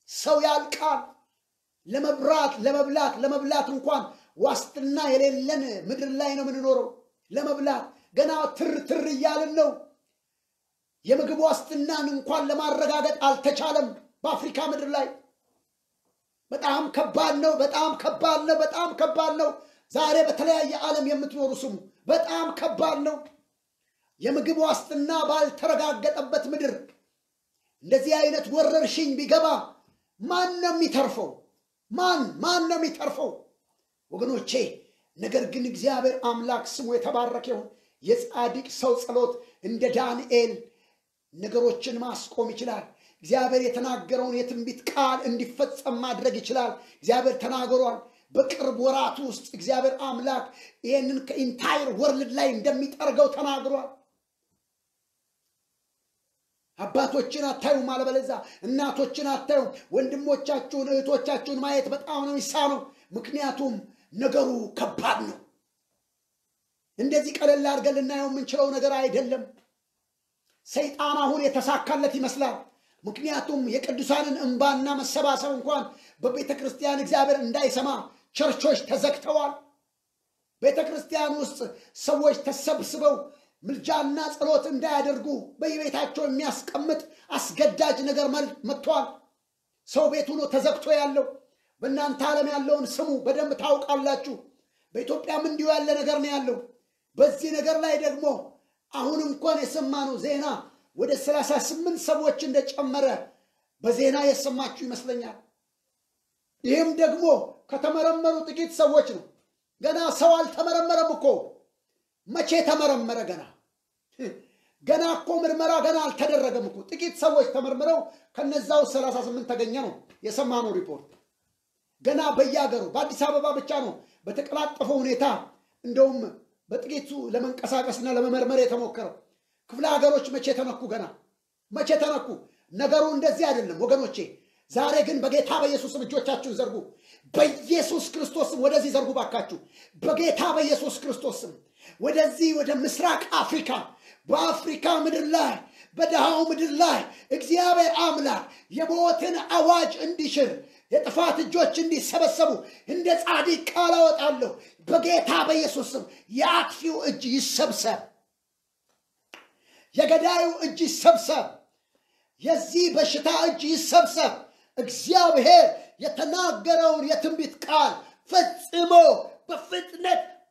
ሰው ያልቃል። ለመብራት ለመብላት ለመብላት እንኳን ዋስትና የሌለን ምድር ላይ ነው የምንኖረው። ለመብላት ገና ትር ትር እያልን ነው። የምግብ ዋስትናን እንኳን ለማረጋገጥ አልተቻለም በአፍሪካ ምድር ላይ። በጣም ከባድ ነው። በጣም ከባድ ነው። በጣም ከባድ ነው። ዛሬ በተለያየ ዓለም የምትኖሩ ስሙ፣ በጣም ከባድ ነው። የምግብ ዋስትና ባልተረጋገጠበት ምድር እንደዚህ አይነት ወረርሽኝ ቢገባ ማን ነው የሚተርፈው? ማን ማን ነው የሚተርፈው? ወገኖቼ፣ ነገር ግን እግዚአብሔር አምላክ ስሙ የተባረከ ይሁን። የጻድቅ ሰው ጸሎት እንደ ዳንኤል ነገሮችን ማስቆም ይችላል። እግዚአብሔር የተናገረውን የትንቢት ቃል እንዲፈጸም ማድረግ ይችላል። እግዚአብሔር ተናግሯል። በቅርብ ወራት ውስጥ እግዚአብሔር አምላክ ይህንን ከ entire world ላይ እንደሚጠርገው ተናግሯል። አባቶችን አታዩም፣ አለበለዛ እናቶችን አታዩም። ወንድሞቻችሁን እህቶቻችሁን ማየት በጣም ነው የሚሳነው። ምክንያቱም ነገሩ ከባድ ነው። እንደዚህ ቀለል አድርገን ልናየው የምንችለው ነገር አይደለም። ሰይጣን አሁን የተሳካለት ይመስላል። ምክንያቱም የቅዱሳንን እንባና መሰባሰብ እንኳን በቤተ ክርስቲያን እግዚአብሔር እንዳይሰማ ቸርቾች ተዘግተዋል። ቤተ ክርስቲያን ውስጥ ሰዎች ተሰብስበው ምልጃና ጸሎት እንዳያደርጉ በየቤታቸው የሚያስቀምጥ አስገዳጅ ነገር መጥቷል። ሰው ቤት ሆኖ ተዘግቶ ያለው በእናንተ ዓለም ያለውን ስሙ፣ በደንብ ታውቃላችሁ። በኢትዮጵያም እንዲሁ ያለ ነገር ነው ያለው። በዚህ ነገር ላይ ደግሞ አሁን እንኳን የሰማነው ዜና ወደ ሰላሳ ስምንት ሰዎች እንደጨመረ በዜና የሰማችሁ ይመስለኛል። ይህም ደግሞ ከተመረመሩ ጥቂት ሰዎች ነው። ገና ሰው አልተመረመረም እኮ መቼ ተመረመረ? ገና ገና እኮ ምርመራ ገና አልተደረገም እኮ ጥቂት ሰዎች ተመርምረው ከነዛው ሰላሳ ስምንት ተገኘ ነው የሰማነው ሪፖርት። ገና በየሀገሩ በአዲስ አበባ ብቻ ነው በተቀላጠፈ ሁኔታ እንደውም በጥቂቱ ለመንቀሳቀስና ለመመርመር የተሞከረው። ክፍለ ሀገሮች መቼ ተነኩ? ገና መቼ ተነኩ? ነገሩ እንደዚህ አይደለም ወገኖቼ። ዛሬ ግን በጌታ በኢየሱስም እጆቻችሁን ዘርጉ። በኢየሱስ ክርስቶስም ወደዚህ ዘርጉ ባካችሁ። በጌታ በኢየሱስ ክርስቶስም ወደዚህ ወደ ምስራቅ አፍሪካ በአፍሪካ ምድር ላይ በድሃው ምድር ላይ እግዚአብሔር አምላክ የሞትን አዋጅ እንዲሽር የጥፋት እጆች እንዲሰበሰቡ እንደ ጻድቅ ቃል አወጣለሁ። በጌታ በኢየሱስም የአጥፊው እጅ ይሰብሰብ፣ የገዳዩ እጅ ይሰብሰብ፣ የዚህ በሽታ እጅ ይሰብሰብ። እግዚአብሔር የተናገረውን የትንቢት ቃል ፈጽሞ በፍጥነት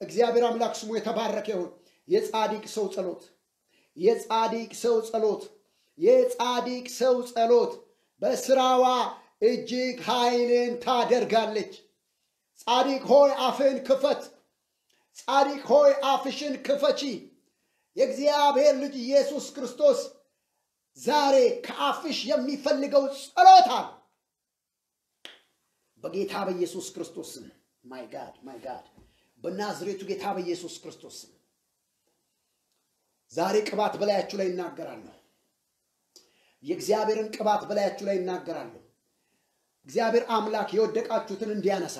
እግዚአብሔር አምላክ ስሙ የተባረከ ይሁን። የጻዲቅ ሰው ጸሎት የጻዲቅ ሰው ጸሎት የጻዲቅ ሰው ጸሎት በስራዋ እጅግ ኃይልን ታደርጋለች። ጻዲቅ ሆይ አፍን ክፈት። ጻዲቅ ሆይ አፍሽን ክፈቺ። የእግዚአብሔር ልጅ ኢየሱስ ክርስቶስ ዛሬ ከአፍሽ የሚፈልገው ጸሎት አለ። በጌታ በኢየሱስ ክርስቶስ my God my God በናዝሬቱ ጌታ በኢየሱስ ክርስቶስ ዛሬ ቅባት በላያችሁ ላይ እናገራለሁ። የእግዚአብሔርን ቅባት በላያችሁ ላይ እናገራለሁ። እግዚአብሔር አምላክ የወደቃችሁትን እንዲያነሳ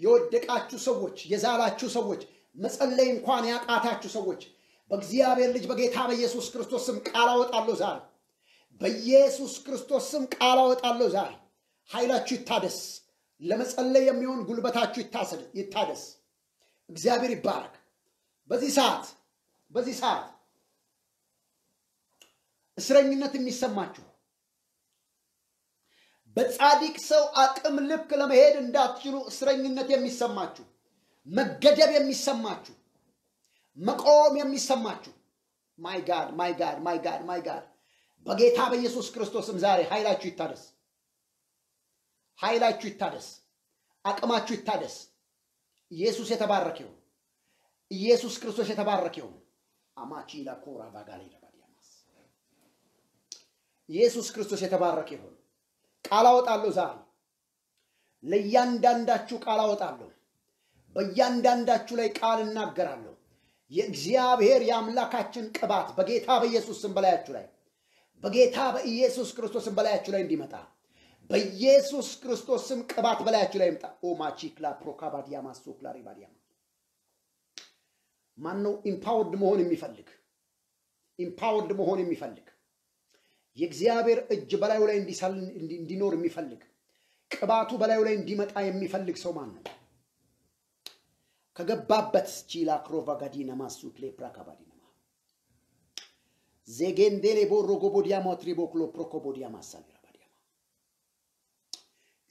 የወደቃችሁ ሰዎች፣ የዛላችሁ ሰዎች፣ መጸለይ እንኳን ያቃታችሁ ሰዎች በእግዚአብሔር ልጅ በጌታ በኢየሱስ ክርስቶስ ስም ቃል አወጣለሁ ዛሬ። በኢየሱስ ክርስቶስ ስም ቃል አወጣለሁ ዛሬ። ኃይላችሁ ይታደስ። ለመጸለይ የሚሆን ጉልበታችሁ ይታደስ። እግዚአብሔር ይባረክ። በዚህ ሰዓት በዚህ ሰዓት እስረኝነት የሚሰማችሁ በጻድቅ ሰው አቅም ልክ ለመሄድ እንዳትችሉ እስረኝነት የሚሰማችሁ መገደብ የሚሰማችሁ መቆም የሚሰማችሁ my God my God my God my God በጌታ በኢየሱስ ክርስቶስ ስም ዛሬ ኃይላችሁ ይታደስ። ኃይላችሁ ይታደስ። አቅማችሁ ይታደስ። ኢየሱስ የተባረከ ይሁን። ኢየሱስ ክርስቶስ የተባረከ ይሁን። አማቺ ላኮራ ባጋሌ ለባዲያማስ ኢየሱስ ክርስቶስ የተባረከ ይሁን። ቃል አወጣለሁ ዛሬ ለእያንዳንዳችሁ ቃል አወጣለሁ። በእያንዳንዳችሁ ላይ ቃል እናገራለሁ። የእግዚአብሔር የአምላካችን ቅባት በጌታ በኢየሱስ ስም በላያችሁ ላይ በጌታ በኢየሱስ ክርስቶስ ስም በላያችሁ ላይ እንዲመጣ በኢየሱስ ክርስቶስ ስም ቅባት በላያችሁ ላይ ይምጣ። ኦማቺክላ ፕሮካባዲያማ ሶክላ ሪባዲያማ ማን ነው empowered መሆን የሚፈልግ empowered መሆን የሚፈልግ የእግዚአብሔር እጅ በላዩ ላይ እንዲኖር የሚፈልግ ቅባቱ በላዩ ላይ እንዲመጣ የሚፈልግ ሰው ማን ነው? ከገባበት ቺላ ክሮቫጋዲና ማሱት ሌፕራካባዲነማ ዜጌንዴሌ ቦሮ ጎቦዲያማ ትሪቦክሎ ፕሮኮቦዲያማ ሳሊራባዲያማ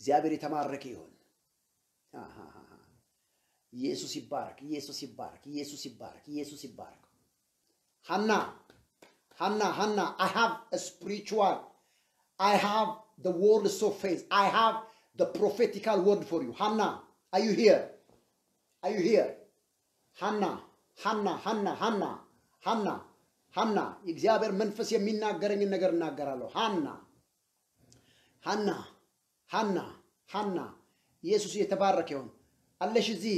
እግዚአብሔር የተማረከ ይሆን። ኢየሱስ ይባረክ፣ ኢየሱስ ይባረክ፣ ኢየሱስ ይባረክ፣ ኢየሱስ ይባረክ። ሀና ሀና ሀና I have a spiritual I have the words of faith I have the prophetical word for you Hannah are you here are you here Hannah Hannah Hannah Hannah Hannah ሀና የእግዚአብሔር መንፈስ የሚናገረኝን ነገር እናገራለሁ። ሀና ሀና ሀና ሀና ኢየሱስ የተባረከ ይሁን አለሽ እዚህ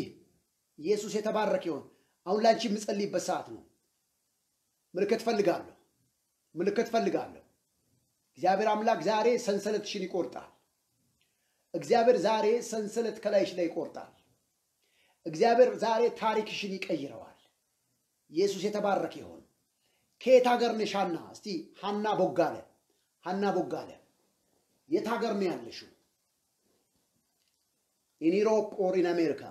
ኢየሱስ የተባረከ ይሁን። አሁን ላንቺ የምጸልይበት ሰዓት ነው። ምልክት እፈልጋለሁ፣ ምልክት እፈልጋለሁ። እግዚአብሔር አምላክ ዛሬ ሰንሰለትሽን ይቆርጣል። እግዚአብሔር ዛሬ ሰንሰለት ከላይሽ ላይ ይቆርጣል። እግዚአብሔር ዛሬ ታሪክሽን ይቀይረዋል። ኢየሱስ የተባረከ ይሁን። ከየት ሀገር ነሽ ሀና? እስቲ ሀና ቦጋለ ሀና ቦጋለ የት ሀገር ነው ያለሽው? in Europe or in America?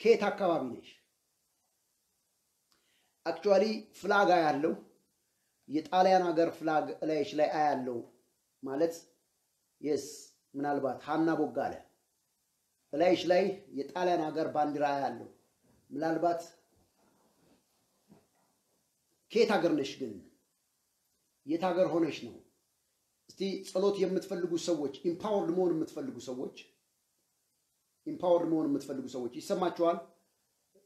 ከየት አካባቢ ነሽ? actually flag ያለው የጣሊያን ሀገር flag እላይሽ ላይ አያለው ማለት yes ምናልባት ሀና ቦጋለ እላይሽ ላይ የጣሊያን ሀገር ባንዲራ አያለው ምናልባት ከየት ሀገር ነሽ ግን? የት ሀገር ሆነሽ ነው? እስቲ ጸሎት የምትፈልጉ ሰዎች empowered መሆን የምትፈልጉ ሰዎች empowered መሆን የምትፈልጉ ሰዎች ይሰማችኋል?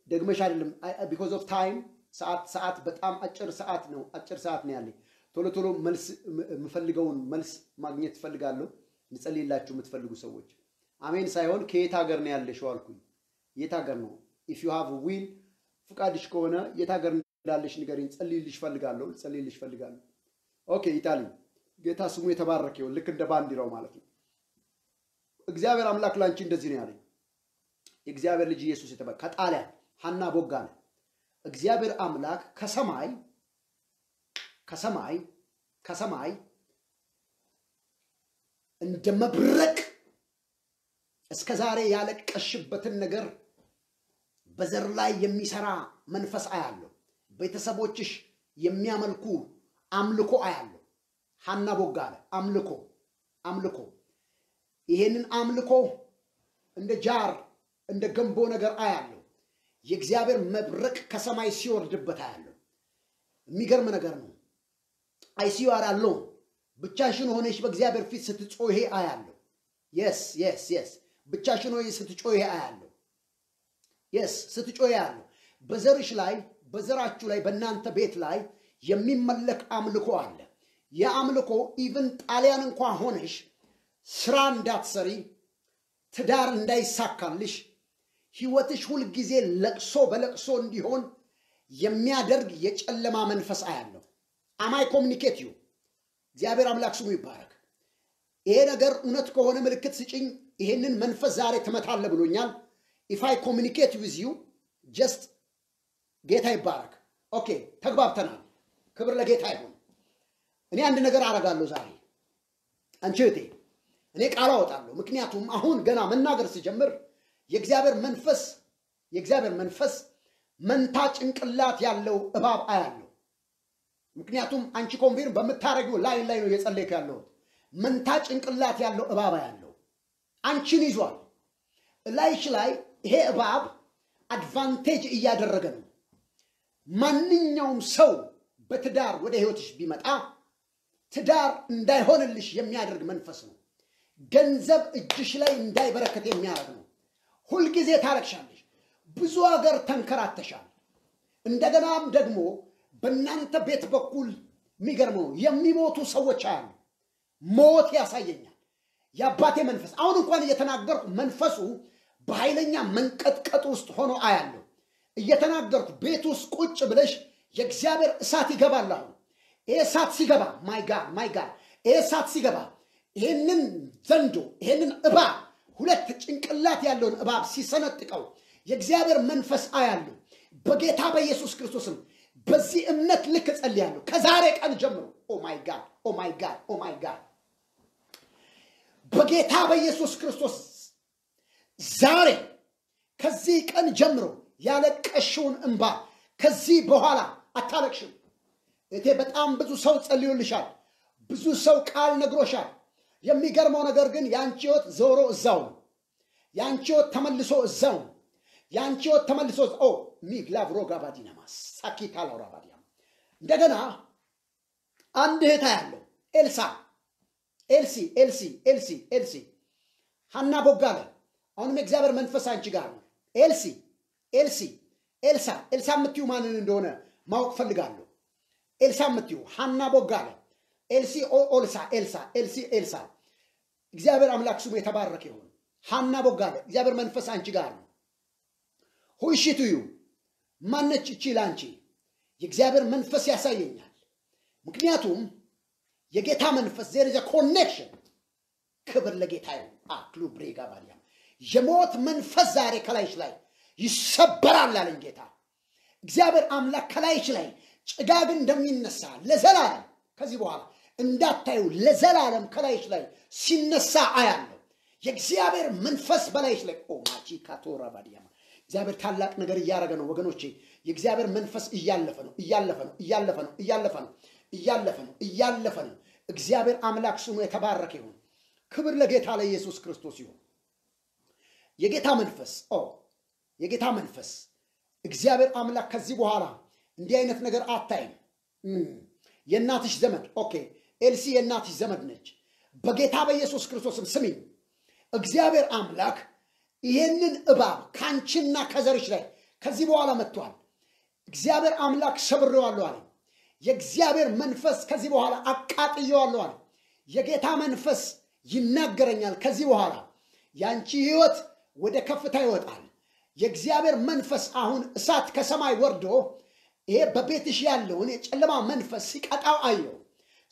ደግመሽ አይደለም because of time ሰዓት ሰዓት በጣም አጭር ሰዓት ነው አጭር ሰዓት ነው ያለኝ። ቶሎ ቶሎ መልስ የምፈልገውን መልስ ማግኘት እፈልጋለሁ ልጸልይላችሁ የምትፈልጉ ሰዎች። አሜን ሳይሆን ከየት ሀገር ነው ያለሽው አልኩኝ። የት ሀገር ነው? if you have will ፍቃድሽ ከሆነ የት ሀገር እንዳለሽ ንገሪኝ። ልጸልይልሽ እፈልጋለሁ ልጸልይልሽ እፈልጋለሁ okay Italy ጌታ ስሙ የተባረከ ይሁን። ልክ እንደ ባንዲራው ማለት ነው። እግዚአብሔር አምላክ ላንቺ እንደዚህ ነው ያለኝ የእግዚአብሔር ልጅ ኢየሱስ የተባ ከጣሊያን ሀና ቦጋለ እግዚአብሔር አምላክ ከሰማይ ከሰማይ ከሰማይ እንደ መብረቅ እስከ ዛሬ ያለቀሽበትን ነገር በዘር ላይ የሚሰራ መንፈስ አያለሁ። ቤተሰቦችሽ የሚያመልኩ አምልኮ አያለሁ። ሀና ቦጋለ አምልኮ አምልኮ ይሄንን አምልኮ እንደ jar እንደ ገንቦ ነገር አያለሁ። የእግዚአብሔር መብረቅ ከሰማይ ሲወርድበት አያለሁ። የሚገርም ነገር ነው። I see you አያለሁ። ብቻሽን ሆነሽ በእግዚአብሔር ፊት ስትጮሄ አያለሁ። yes yes yes ብቻሽን ሆነሽ ስትጮሄ አያለሁ። yes ስትጮሄ አያለሁ። በዘርሽ ላይ በዘራችሁ ላይ በእናንተ ቤት ላይ የሚመለክ አምልኮ አለ። የአምልኮ even ጣሊያን እንኳ ሆነሽ ስራ እንዳትሰሪ፣ ትዳር እንዳይሳካልሽ፣ ህይወትሽ ሁልጊዜ ለቅሶ በለቅሶ እንዲሆን የሚያደርግ የጨለማ መንፈስ አያለሁ። am I communicate you እግዚአብሔር አምላክ ስሙ ይባረክ። ይሄ ነገር እውነት ከሆነ ምልክት ስጭኝ። ይሄንን መንፈስ ዛሬ ትመታለህ ብሎኛል። if I communicate with you just ጌታ ይባረክ። okay ተግባብተናል። ክብር ለጌታ ይሁን። እኔ አንድ ነገር አደርጋለሁ ዛሬ አንቺ እህቴ፣ እኔ ቃል አወጣለሁ። ምክንያቱም አሁን ገና መናገር ስጀምር የእግዚአብሔር መንፈስ የእግዚአብሔር መንፈስ መንታ ጭንቅላት ያለው እባብ አያለሁ። ምክንያቱም አንቺ confirm በምታደርጊው ላይን ላይ ነው እየጸለይኩ ያለሁት። መንታ ጭንቅላት ያለው እባብ አያለሁ። አንቺን ይዟል። ላይሽ ላይ ይሄ እባብ advantage እያደረገ ነው። ማንኛውም ሰው በትዳር ወደ ህይወትሽ ቢመጣ ትዳር እንዳይሆንልሽ የሚያደርግ መንፈስ ነው። ገንዘብ እጅሽ ላይ እንዳይበረከት የሚያደርግ ነው። ሁልጊዜ ታለቅሻለሽ። ብዙ ሀገር ተንከራተሻል። እንደገናም ደግሞ በእናንተ ቤት በኩል የሚገርመው የሚሞቱ ሰዎች አያሉ። ሞት ያሳየኛል የአባቴ መንፈስ። አሁን እንኳን እየተናገርኩ መንፈሱ በኃይለኛ መንቀጥቀጥ ውስጥ ሆኖ አያለሁ። እየተናገርኩ ቤት ውስጥ ቁጭ ብለሽ የእግዚአብሔር እሳት ይገባል። አሁን ይሄ እሳት ሲገባ my God my God ይሄ እሳት ሲገባ ይህንን ዘንዶ ይህንን እባብ ሁለት ጭንቅላት ያለውን እባብ ሲሰነጥቀው የእግዚአብሔር መንፈስ አያለሁ። በጌታ በኢየሱስ ክርስቶስም በዚህ እምነት ልክ እጸልያለሁ። ከዛሬ ቀን ጀምሮ oh my God oh my God oh my God በጌታ በኢየሱስ ክርስቶስ ዛሬ ከዚህ ቀን ጀምሮ ያለቀሽውን እንባ ከዚህ በኋላ አታለቅሽም። እህቴ በጣም ብዙ ሰው ጸልዮልሻል። ብዙ ሰው ቃል ነግሮሻል። የሚገርመው ነገር ግን የአንቺ ህይወት ዞሮ እዛው ነው። የአንቺ ህይወት ተመልሶ እዛው ነው። የአንቺ ህይወት ተመልሶ ኦ ሚግላቭ ሮጋ ባዲናማስ ሳኪታ ላውራ ባዲያ እንደገና አንድ እህታ ያለው ኤልሳ ኤልሲ ኤልሲ ኤልሲ ኤልሲ ሀና ቦጋለ አሁንም የእግዚአብሔር መንፈስ አንቺ ጋር ነው። ኤልሲ ኤልሲ ኤልሳ ኤልሳ የምትዩ ማንን እንደሆነ ማወቅ ፈልጋለሁ። ኤልሳ የምትዩ ሀና ቦጋለ ኤልሲ ኦልሳ ኤልሳ ኤልሲ ኤልሳ እግዚአብሔር አምላክ ስሙ የተባረከ ይሁን። ሀና ቦጋለ እግዚአብሔር መንፈስ አንቺ ጋር ነው። ሁይሽትዩ ማነች እቺ ለአንቺ የእግዚአብሔር መንፈስ ያሳየኛል። ምክንያቱም የጌታ መንፈስ ዜር ዘ ኮኔክሽን ክብር ለጌታ ይሁን። አክሉ ብሬጋ ባሊያ የሞት መንፈስ ዛሬ ከላይሽ ላይ ይሰበራል አለኝ ጌታ እግዚአብሔር አምላክ ከላይሽ ላይ ጭጋግ እንደሚነሳ ለዘላለም ከዚህ በኋላ እንዳታዩ ለዘላለም ከላይሽ ላይ ሲነሳ አያለሁ። የእግዚአብሔር መንፈስ በላይሽ ላይ ኦማቺ ካቶራ እግዚአብሔር ታላቅ ነገር እያደረገ ነው ወገኖቼ። የእግዚአብሔር መንፈስ እያለፈ ነው እያለፈ ነው እያለፈ ነው እያለፈ ነው። እያለፈ ነው፣ እያለፈ ነው። እግዚአብሔር አምላክ ስሙ የተባረከ ይሁን። ክብር ለጌታ ለኢየሱስ ክርስቶስ ይሁን። የጌታ መንፈስ ኦ የጌታ መንፈስ እግዚአብሔር አምላክ ከዚህ በኋላ እንዲህ አይነት ነገር አታይም። የእናትሽ ዘመድ okay፣ ኤልሲ የእናትሽ ዘመድ ነች። በጌታ በኢየሱስ ክርስቶስም ስሚኝ፣ እግዚአብሔር አምላክ ይህንን እባብ ከአንቺና ከዘርሽ ላይ ከዚህ በኋላ መጥቷል። እግዚአብሔር አምላክ ሰብሬዋለሁ አለ። የእግዚአብሔር መንፈስ ከዚህ በኋላ አቃጥየዋለሁ አለ። የጌታ መንፈስ ይናገረኛል። ከዚህ በኋላ የአንቺ ህይወት ወደ ከፍታ ይወጣል። የእግዚአብሔር መንፈስ አሁን እሳት ከሰማይ ወርዶ ይሄ በቤትሽ ያለውን የጨለማ መንፈስ ሲቀጣው አየው፣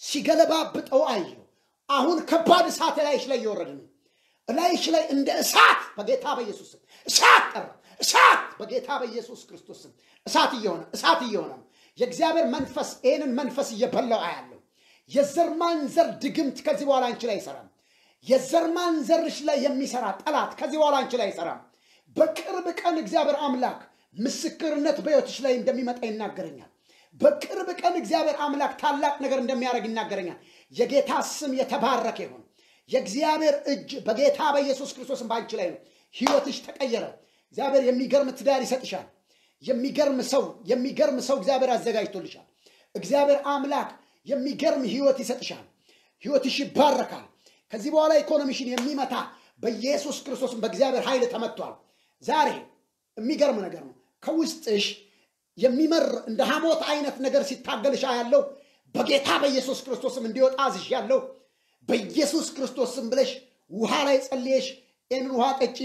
ሲገለባብጠው አየው። አሁን ከባድ እሳት ላይሽ ላይ እየወረደ ነው። ላይሽ ላይ እንደ እሳት በጌታ በኢየሱስ ስም እሳት ጠራ። እሳት በጌታ በኢየሱስ ክርስቶስ ስም እሳት እየሆነ እሳት እየሆነ የእግዚአብሔር መንፈስ ይህንን መንፈስ እየበላው አያለው። የዘር ድግምት ከዚህ በኋላ አንቺ ላይ አይሰራም። የዘር ላይ የሚሰራ ጠላት ከዚህ በኋላ አንቺ ላይ አይሰራም። በቅርብ ቀን እግዚአብሔር አምላክ ምስክርነት በሕይወትሽ ላይ እንደሚመጣ ይናገረኛል። በቅርብ ቀን እግዚአብሔር አምላክ ታላቅ ነገር እንደሚያደርግ ይናገረኛል። የጌታ ስም የተባረከ ይሁን። የእግዚአብሔር እጅ በጌታ በኢየሱስ ክርስቶስም በአንቺ ላይ ነው። ሕይወትሽ ተቀየረ። እግዚአብሔር የሚገርም ትዳር ይሰጥሻል። የሚገርም ሰው የሚገርም ሰው እግዚአብሔር አዘጋጅቶልሻል። እግዚአብሔር አምላክ የሚገርም ሕይወት ይሰጥሻል። ሕይወትሽ ይባረካል። ከዚህ በኋላ ኢኮኖሚሽን የሚመታ በኢየሱስ ክርስቶስም በእግዚአብሔር ኃይል ተመቷል። ዛሬ የሚገርም ነገር ነው። ከውስጥሽ የሚመር እንደ ሐሞት አይነት ነገር ሲታገልሻ ያለው በጌታ በኢየሱስ ክርስቶስም እንዲወጣ አዝሽ ያለው በኢየሱስ ክርስቶስም ብለሽ ውሃ ላይ ጸልየሽ ይህንን ውሃ ጠጪ።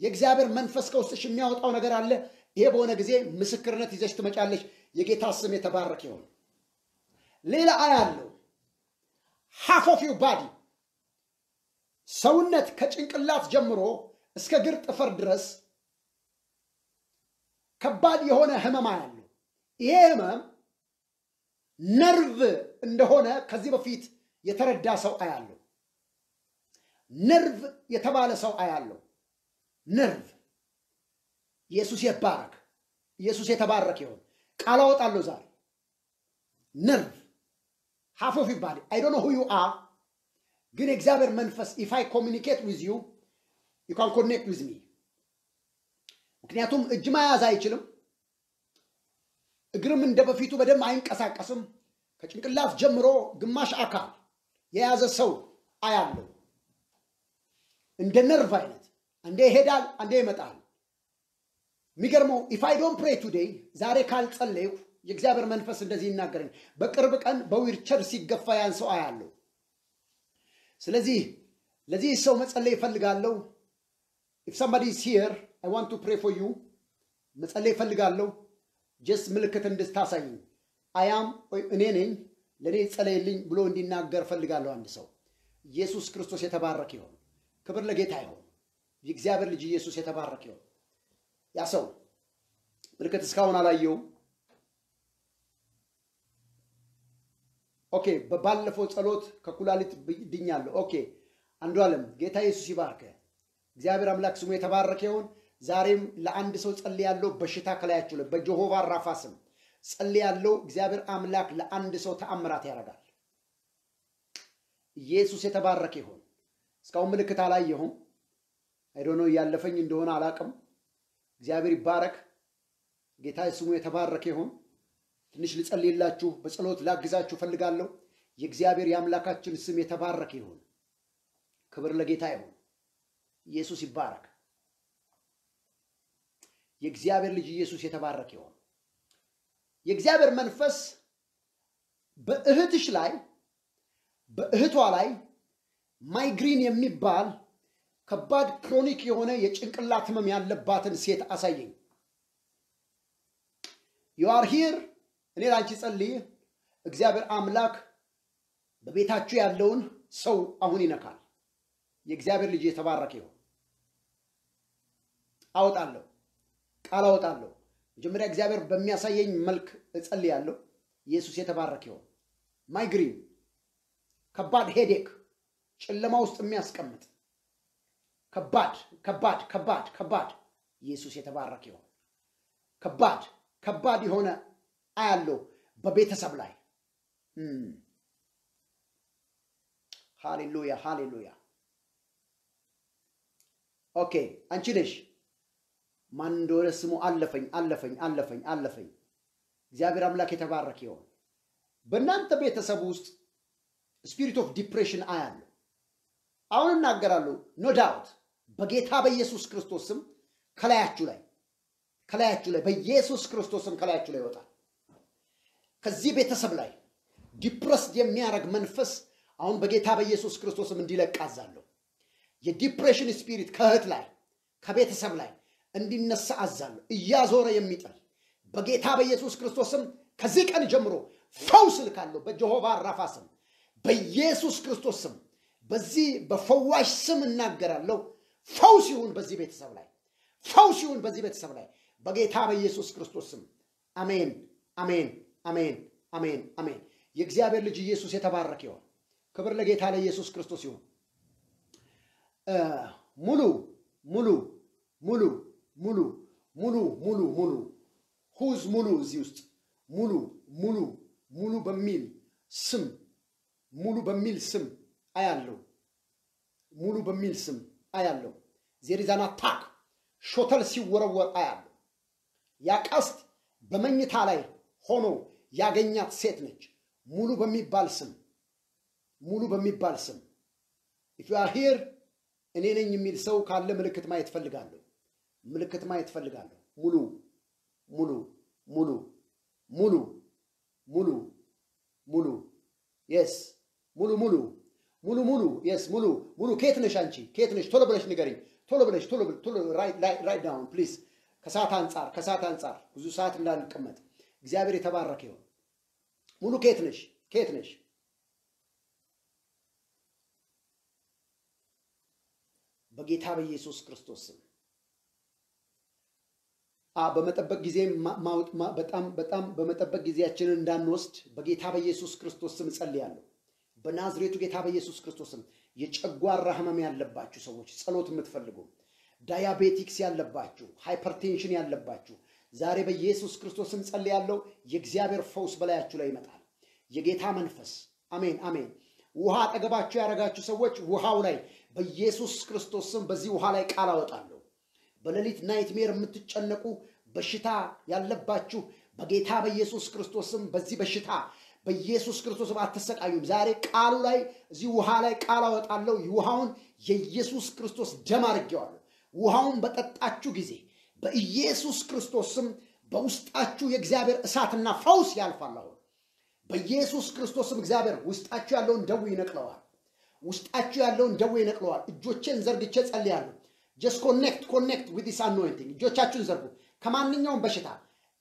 የእግዚአብሔር መንፈስ ከውስጥሽ የሚያወጣው ነገር አለ። ይሄ በሆነ ጊዜ ምስክርነት ይዘሽ ትመጫለሽ። የጌታ ስም የተባረከ ይሁን። ሌላ አያለው half of your body ሰውነት ከጭንቅላት ጀምሮ እስከ እግር ጥፍር ድረስ ከባድ የሆነ ህመም አያለው። ይሄ ህመም ነርቭ እንደሆነ ከዚህ በፊት የተረዳ ሰው አያለው። ነርቭ የተባለ ሰው አያለው። ነርቭ ኢየሱስ ይባረክ። ኢየሱስ የተባረከ ይሁን። ቃል አወጣለሁ ዛሬ ነርቭ ኦፍ ይባል I don't know who you are ግን የእግዚአብሔር መንፈስ if I communicate with you you can connect with me። ምክንያቱም እጅ መያዝ አይችልም፣ እግርም እንደ በፊቱ በደንብ አይንቀሳቀስም። ከጭንቅላት ጀምሮ ግማሽ አካል የያዘ ሰው አያለው። እንደ ነርቭ አይነት አንዴ ይሄዳል፣ አንዴ ይመጣል። የሚገርመው if I don't pray today ዛሬ ካልጸለይሁ የእግዚአብሔር መንፈስ እንደዚህ ይናገረኝ። በቅርብ ቀን በዊልቸር ሲገፋ ያን ሰው አያለው። ስለዚህ ለዚህ ሰው መጸለይ ይፈልጋለሁ። if somebody here I want to pray for you መጸለይ ይፈልጋለሁ። just ምልክት እንድታሳይኝ I am እኔ ነኝ ለእኔ ጸለይልኝ ብሎ እንዲናገር ፈልጋለሁ። አንድ ሰው ኢየሱስ ክርስቶስ የተባረከ ይሁን። ክብር ለጌታ ይሁን። የእግዚአብሔር ልጅ ኢየሱስ የተባረከ ይሁን። ያ ሰው ምልክት እስካሁን አላየውም። okay፣ በባለፈው ጸሎት ከኩላሊት ድኛለሁ። okay፣ አንዱ ዓለም ጌታ ኢየሱስ ይባረክ። እግዚአብሔር አምላክ ስሙ የተባረከ ይሁን። ዛሬም ለአንድ ሰው ጸልያለሁ። በሽታ ከላያችሁ ላይ በጀሆቫ ራፋ ስም ጸልያለሁ። እግዚአብሔር አምላክ ለአንድ ሰው ተአምራት ያደርጋል። ኢየሱስ የተባረከ ይሁን። እስካሁን ምልክት አላየሁም። አይዶኖ እያለፈኝ እንደሆነ አላቅም። እግዚአብሔር ይባረክ። ጌታ ስሙ የተባረከ ይሁን። ትንሽ ልጸልይላችሁ፣ በጸሎት ላግዛችሁ ፈልጋለሁ። የእግዚአብሔር የአምላካችን ስም የተባረከ ይሁን። ክብር ለጌታ ይሁን። ኢየሱስ ይባረክ። የእግዚአብሔር ልጅ ኢየሱስ የተባረከ ይሁን። የእግዚአብሔር መንፈስ በእህትሽ ላይ በእህቷ ላይ ማይግሪን የሚባል ከባድ chronic የሆነ የጭንቅላት ህመም ያለባትን ሴት አሳየኝ። you are here እኔ ላንቺ ጸልይ። እግዚአብሔር አምላክ በቤታችሁ ያለውን ሰው አሁን ይነካል። የእግዚአብሔር ልጅ የተባረከ ይሁን። አወጣለሁ፣ ቃል አወጣለሁ። መጀመሪያ እግዚአብሔር በሚያሳየኝ መልክ እጸልያለሁ። ኢየሱስ የተባረከ ይሁን። ማይግሪን ከባድ ሄዴክ፣ ጨለማ ውስጥ የሚያስቀምጥ ከባድ ከባድ ከባድ ከባድ ኢየሱስ የተባረከ ይሁን። ከባድ ከባድ የሆነ አያለው በቤተሰብ ላይ ሃሌሉያ ሃሌሉያ። okay አንቺ ነሽ። ማን እንደሆነ ስሙ አለፈኝ አለፈኝ አለፈኝ አለፈኝ። እግዚአብሔር አምላክ የተባረከ ይሁን። በእናንተ ቤተሰብ ውስጥ spirit of depression አያለሁ። አሁን እናገራለሁ። no doubt በጌታ በኢየሱስ ክርስቶስ ስም ከላያችሁ ላይ ከላያችሁ ላይ በኢየሱስ ክርስቶስ ስም ከላያችሁ ላይ ይወጣል። ከዚህ ቤተሰብ ላይ depressed የሚያደርግ መንፈስ አሁን በጌታ በኢየሱስ ክርስቶስ ስም እንዲለቅ አዛለሁ። የ depression spirit ከእህት ላይ ከቤተሰብ ላይ እንዲነሳ አዛለሁ። እያዞረ የሚጥል በጌታ በኢየሱስ ክርስቶስ ስም ከዚህ ቀን ጀምሮ ፈውስ ልካለሁ። በጀሆቫ ራፋ ስም በኢየሱስ ክርስቶስ ስም በዚህ በፈዋሽ ስም እናገራለሁ። ፈውስ ይሁን በዚህ ቤተሰብ ላይ ፈውስ ይሁን በዚህ ቤተሰብ ላይ በጌታ በኢየሱስ ክርስቶስ ስም አሜን፣ አሜን፣ አሜን፣ አሜን፣ አሜን። የእግዚአብሔር ልጅ ኢየሱስ የተባረከ ይሆን። ክብር ለጌታ ለኢየሱስ ክርስቶስ ይሁን። ሙሉ ሙሉ ሙሉ ሙሉ ሙሉ ሙሉ ሙሉ ሁዝ ሙሉ እዚህ ውስጥ ሙሉ ሙሉ ሙሉ በሚል ስም ሙሉ በሚል ስም አያለው። ሙሉ በሚል ስም አያለው። ዜሪዛና ታክ ሾተል ሲወረወር አያለው። ያ ቀስት በመኝታ ላይ ሆኖ ያገኛት ሴት ነች። ሙሉ በሚባል ስም ሙሉ በሚባል ስም if you are here እኔ ነኝ የሚል ሰው ካለ ምልክት ማየት ፈልጋለሁ። ምልክት ማየት ፈልጋለሁ። ሙሉ ሙሉ ሙሉ ሙሉ ሙሉ ሙሉ Yes ሙሉ ሙሉ ሙሉ ሙሉ yes ሙሉ ሙሉ ከየት ነሽ አንቺ? ከየት ነሽ? ቶሎ ብለሽ ንገሪኝ። ቶሎ ብለሽ ቶሎ ቶሎ write down please። ከሰዓት አንጻር ከሰዓት አንጻር ብዙ ሰዓት እንዳንቀመጥ እግዚአብሔር የተባረከ ይሆን። ሙሉ ከየት ነሽ? ከየት ነሽ? በጌታ በኢየሱስ ክርስቶስ ስም በመጠበቅ ጊዜ በጣም በጣም በመጠበቅ ጊዜያችንን እንዳንወስድ በጌታ በኢየሱስ ክርስቶስ ስም ጸልያለሁ። በናዝሬቱ ጌታ በኢየሱስ ክርስቶስ ስም የጨጓራ ህመም ያለባችሁ ሰዎች ጸሎት የምትፈልጉ diabetics ያለባችሁ፣ hypertension ያለባችሁ ዛሬ በኢየሱስ ክርስቶስ ስም ጸልያለሁ። የእግዚአብሔር ፈውስ በላያችሁ ላይ ይመጣል። የጌታ መንፈስ አሜን አሜን። ውሃ አጠገባችሁ ያደረጋችሁ ሰዎች ውሃው ላይ በኢየሱስ ክርስቶስ ስም በዚህ ውሃ ላይ ቃል አወጣለሁ። በሌሊት ናይትሜር የምትጨነቁ በሽታ ያለባችሁ በጌታ በኢየሱስ ክርስቶስ ስም በዚህ በሽታ በኢየሱስ ክርስቶስ አትሰቃዩም። ዛሬ ቃሉ ላይ እዚህ ውሃ ላይ ቃል አወጣለሁ። ውሃውን የኢየሱስ ክርስቶስ ደም አድርጌዋለሁ። ውሃውን በጠጣችሁ ጊዜ በኢየሱስ ክርስቶስ ስም በውስጣችሁ የእግዚአብሔር እሳትና ፈውስ ያልፋል። አሁን በኢየሱስ ክርስቶስ ስም እግዚአብሔር ውስጣችሁ ያለውን ደዌ ይነቅለዋል። ውስጣችሁ ያለውን ደዌ ይነቅለዋል። እጆቼን ዘርግቼ ጸልያለሁ። Just connect connect with this anointing። እጆቻችሁን ዘርጉ። ከማንኛውም በሽታ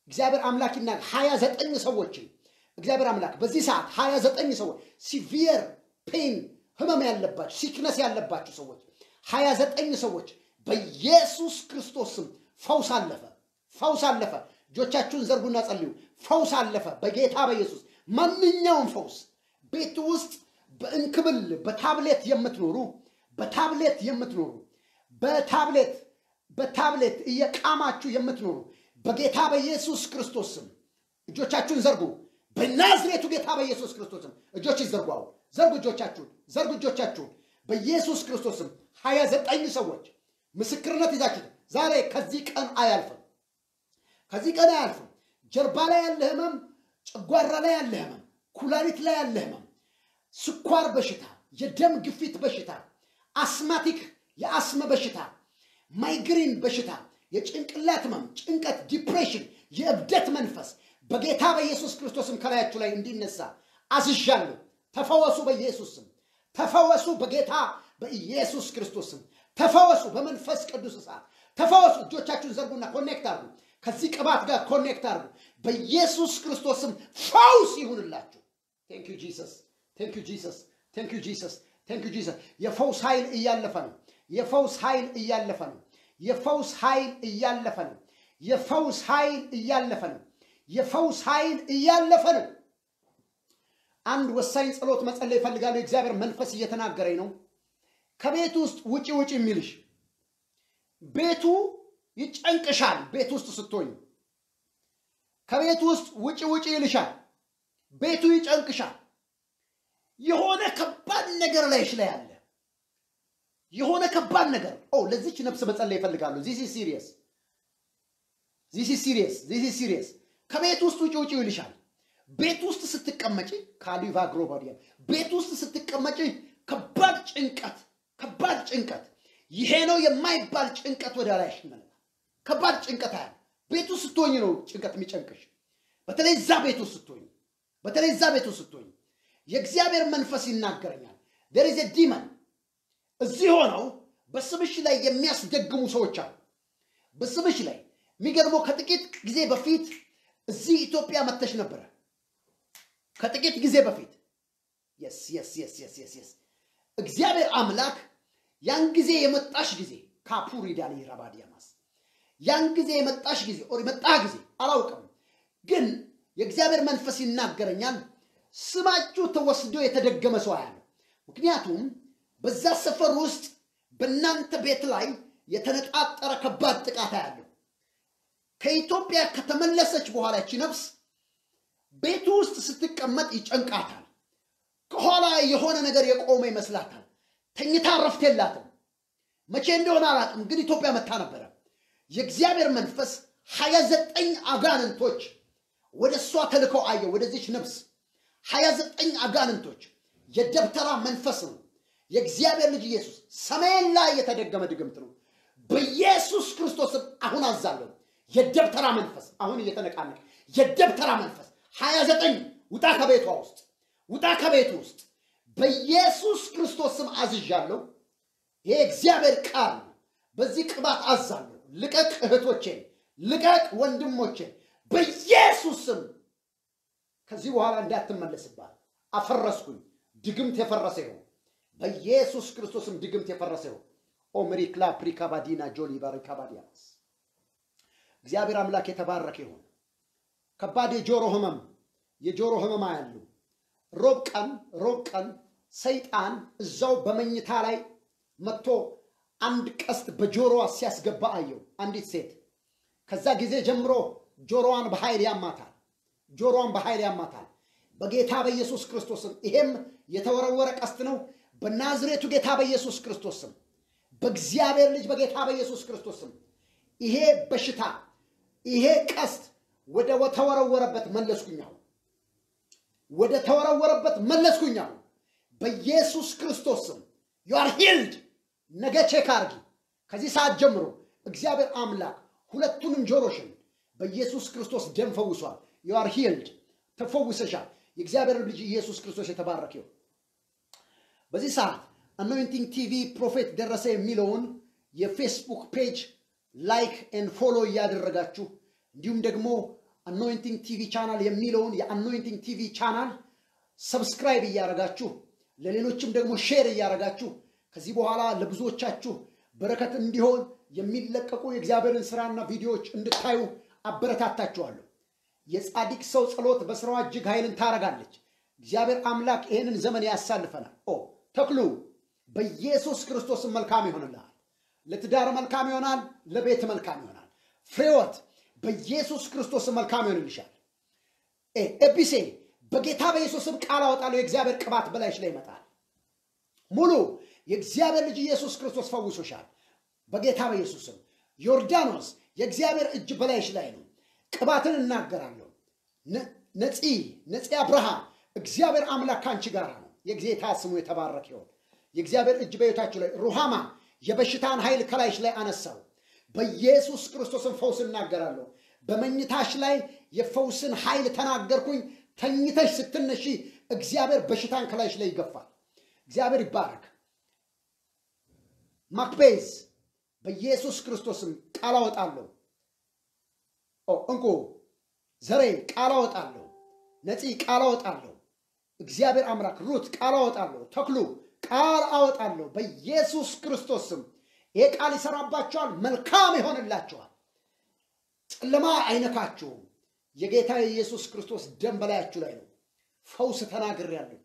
እግዚአብሔር አምላክ ይናገር። ሀያ ዘጠኝ ሰዎችን እግዚአብሔር አምላክ በዚህ ሰዓት ሀያ ዘጠኝ ሰዎች severe pain ህመም ያለባችሁ sickness ያለባችሁ ሰዎች ሀያ ዘጠኝ ሰዎች በኢየሱስ ክርስቶስ ስም ፈውስ አለፈ፣ ፈውስ አለፈ። እጆቻችሁን ዘርጉና ጸልዩ። ፈውስ አለፈ በጌታ በኢየሱስ ማንኛውም ፈውስ ቤት ውስጥ በእንክብል በታብሌት የምትኖሩ በታብሌት የምትኖሩ በታብሌት በታብሌት እየቃማችሁ የምትኖሩ በጌታ በኢየሱስ ክርስቶስ ስም እጆቻችሁን ዘርጉ። በናዝሬቱ ጌታ በኢየሱስ ክርስቶስ ስም እጆች ይዘርጉ። አሁን ዘርጉ እጆቻችሁን፣ ዘርጉ እጆቻችሁን በኢየሱስ ክርስቶስ ስም ሀያ ዘጠኝ ሰዎች ምስክርነት ይዛችሁ ዛሬ ከዚህ ቀን አያልፍም፣ ከዚህ ቀን አያልፍም። ጀርባ ላይ ያለ ህመም፣ ጨጓራ ላይ ያለ ህመም፣ ኩላሊት ላይ ያለ ህመም፣ ስኳር በሽታ፣ የደም ግፊት በሽታ፣ asthmatic የአስመ በሽታ፣ ማይግሪን በሽታ፣ የጭንቅላት ህመም፣ ጭንቀት፣ depression፣ የእብደት መንፈስ በጌታ በኢየሱስ ክርስቶስ ስም ከላያችሁ ላይ እንዲነሳ አዝዣለሁ። ተፈወሱ በኢየሱስ ስም። ተፈወሱ በጌታ በኢየሱስ ክርስቶስ ስም። ተፈወሱ በመንፈስ ቅዱስ እሳት ተፈወሱ። እጆቻችሁን ዘርጉና connect አርጉ። ከዚህ ቅባት ጋር connect አርጉ። በኢየሱስ ክርስቶስ ስም ፈውስ ይሁንላችሁ። Thank you Jesus፣ thank you Jesus፣ thank you Jesus፣ thank you Jesus። የፈውስ ኃይል እያለፈ ነው። የፈውስ ኃይል እያለፈ ነው። የፈውስ ኃይል እያለፈ ነው። የፈውስ ኃይል እያለፈ ነው። የፈውስ ኃይል እያለፈ ነው። አንድ ወሳኝ ጸሎት መጸለይ ይፈልጋለሁ። የእግዚአብሔር መንፈስ እየተናገረኝ ነው። ከቤት ውስጥ ውጪ ውጪ የሚልሽ ቤቱ ይጨንቅሻል። ቤት ውስጥ ስትሆኝ ከቤት ውስጥ ውጪ ውጪ ይልሻል። ቤቱ ይጨንቅሻል። የሆነ ከባድ ነገር ላይሽ ላይ አለ። የሆነ ከባድ ነገር ለዚች ነፍስ መጸለይ ይፈልጋሉ። Serious ከቤት ውስጥ ውጭ ውጭ ይልሻል። ቤት ውስጥ ስትቀመጪ ካሊቫ ግሮባዲያ ቤት ውስጥ ስትቀመጪ ከባድ ጭንቀት ከባድ ጭንቀት ይሄ ነው የማይባል ጭንቀት ወደ ላይ ይመለካል። ከባድ ጭንቀት አያለ ቤት ውስጥ ስትሆኝ ነው ጭንቀት የሚጨንቅሽ። በተለይ እዛ ቤት ውስጥ ስትሆኝ በተለይ እዛ ቤት ውስጥ ስትሆኝ የእግዚአብሔር መንፈስ ይናገረኛል። a demon እዚህ ሆነው በስምሽ ላይ የሚያስደግሙ ሰዎች አሉ። በስምሽ ላይ የሚገርመው ከጥቂት ጊዜ በፊት እዚህ ኢትዮጵያ መተሽ ነበረ። ከጥቂት ጊዜ በፊት እግዚአብሔር አምላክ ያን ጊዜ የመጣሽ ጊዜ ካፑር ዳኒ ራባዲያማስ ያን ጊዜ የመጣሽ ጊዜ ኦር የመጣ ጊዜ አላውቅም፣ ግን የእግዚአብሔር መንፈስ ይናገረኛል። ስማችሁ ተወስዶ የተደገመ ሰው ያለ ምክንያቱም በዛ ሰፈር ውስጥ በእናንተ ቤት ላይ የተነጣጠረ ከባድ ጥቃት ያለው ከኢትዮጵያ ከተመለሰች በኋላ ይቺ ነፍስ ቤቱ ውስጥ ስትቀመጥ ይጨንቃታል። ከኋላ የሆነ ነገር የቆመ ይመስላታል። ተኝታ ረፍት የላትም። መቼ እንደሆነ አላውቅም፣ ግን ኢትዮጵያ መታ ነበረ። የእግዚአብሔር መንፈስ ሀያ ዘጠኝ አጋንንቶች ወደ እሷ ተልከው አየው። ወደዚች ነፍስ ሀያ ዘጠኝ አጋንንቶች የደብተራ መንፈስ ነው። የእግዚአብሔር ልጅ ኢየሱስ ሰሜን ላይ የተደገመ ድግምት ነው። በኢየሱስ ክርስቶስም አሁን አዛለሁ። የደብተራ መንፈስ አሁን እየተነቃነቀ የደብተራ መንፈስ ሀያ ዘጠኝ ውጣ ከቤቷ ውስጥ ውጣ ከቤቱ ውስጥ በኢየሱስ ክርስቶስ ስም አዝዣለሁ። ይሄ እግዚአብሔር ቃል በዚህ ቅባት አዛለሁ። ልቀቅ እህቶቼን፣ ልቀቅ ወንድሞቼን በኢየሱስ ስም ከዚህ በኋላ እንዳትመለስባት አፈረስኩኝ። ድግምት የፈረሰ ይሁን በኢየሱስ ክርስቶስም ድግምት የፈረሰ ይሁን። ኦምሪክላ ፕሪካባዲና ጆሊ ባሪካባዲያስ እግዚአብሔር አምላክ የተባረከ ይሁን። ከባድ የጆሮ ህመም የጆሮ ህመም ያሉ ሮብ ቀን ሮብ ቀን ሰይጣን እዛው በመኝታ ላይ መጥቶ አንድ ቀስት በጆሮዋ ሲያስገባ አየው። አንዲት ሴት ከዛ ጊዜ ጀምሮ ጆሮዋን በኃይል ያማታል። ጆሮዋን በኃይል ያማታል። በጌታ በኢየሱስ ክርስቶስ ስም ይሄም የተወረወረ ቀስት ነው። በናዝሬቱ ጌታ በኢየሱስ ክርስቶስ ስም በእግዚአብሔር ልጅ በጌታ በኢየሱስ ክርስቶስ ስም ይሄ በሽታ ይሄ ቀስት ወደ ተወረወረበት መለስኩኛው ወደ ተወረወረበት መለስኩኛው በኢየሱስ ክርስቶስ ስም you are healed። ነገ check አርጊ። ከዚህ ሰዓት ጀምሮ እግዚአብሔር አምላክ ሁለቱንም ጆሮሽን በኢየሱስ ክርስቶስ ደም ፈውሷል። You are healed፣ ተፈውሰሻል። የእግዚአብሔር ልጅ ኢየሱስ ክርስቶስ የተባረከው። በዚህ ሰዓት Anointing TV Prophet ደረሰ የሚለውን የፌስቡክ page like and follow እያደረጋችሁ እንዲሁም ደግሞ Anointing TV channel የሚለውን የ Anointing TV channel subscribe እያደረጋችሁ ለሌሎችም ደግሞ share እያደረጋችሁ ከዚህ በኋላ ለብዙዎቻችሁ በረከት እንዲሆን የሚለቀቁ የእግዚአብሔርን ስራና ቪዲዮዎች እንድታዩ አበረታታችኋለሁ። የጻድቅ ሰው ጸሎት በስራዋ እጅግ ኃይልን ታረጋለች። እግዚአብሔር አምላክ ይህንን ዘመን ያሳልፈናል። ተክሉ በኢየሱስ ክርስቶስ ስም መልካም ይሆንልሃል። ለትዳር መልካም ይሆናል። ለቤት መልካም ይሆናል። ፍሬወት በኢየሱስ ክርስቶስ ስም መልካም ይሆንልሻል። ኤቢሴ በጌታ በኢየሱስም ቃል አወጣለሁ። የእግዚአብሔር ቅባት በላይሽ ላይ ይመጣል። ሙሉ የእግዚአብሔር ልጅ ኢየሱስ ክርስቶስ ፈውሶሻል። በጌታ በኢየሱስም ዮርዳኖስ የእግዚአብሔር እጅ በላይሽ ላይ ነው። ቅባትን እናገራለሁ። ነፂ ነፂ አብርሃም እግዚአብሔር አምላክ ከአንቺ ጋር የጌታ ስሙ የተባረክ ይሆን። የእግዚአብሔር እጅ በሕይወታችሁ ላይ ሩሃማ የበሽታን ኃይል ከላይሽ ላይ አነሳው። በኢየሱስ ክርስቶስን ፈውስ እናገራለሁ። በመኝታሽ ላይ የፈውስን ኃይል ተናገርኩኝ። ተኝተሽ ስትነሺ እግዚአብሔር በሽታን ከላይሽ ላይ ይገፋል። እግዚአብሔር ይባረክ። ማክቤዝ በኢየሱስ ክርስቶስም ቃል አወጣለሁ። እንቁ ዘሬ ቃል አወጣለሁ። ነፂ ቃል አወጣለሁ። እግዚአብሔር አምላክ ሩት ቃል አወጣለሁ። ተክሉ ቃል አወጣለሁ። በኢየሱስ ክርስቶስ ስም ይሄ ቃል ይሰራባቸዋል፣ መልካም ይሆንላቸዋል። ጨለማ አይነካችሁም። የጌታ የኢየሱስ ክርስቶስ ደም በላያችሁ ላይ ነው። ፈውስ ተናግሬያለሁ።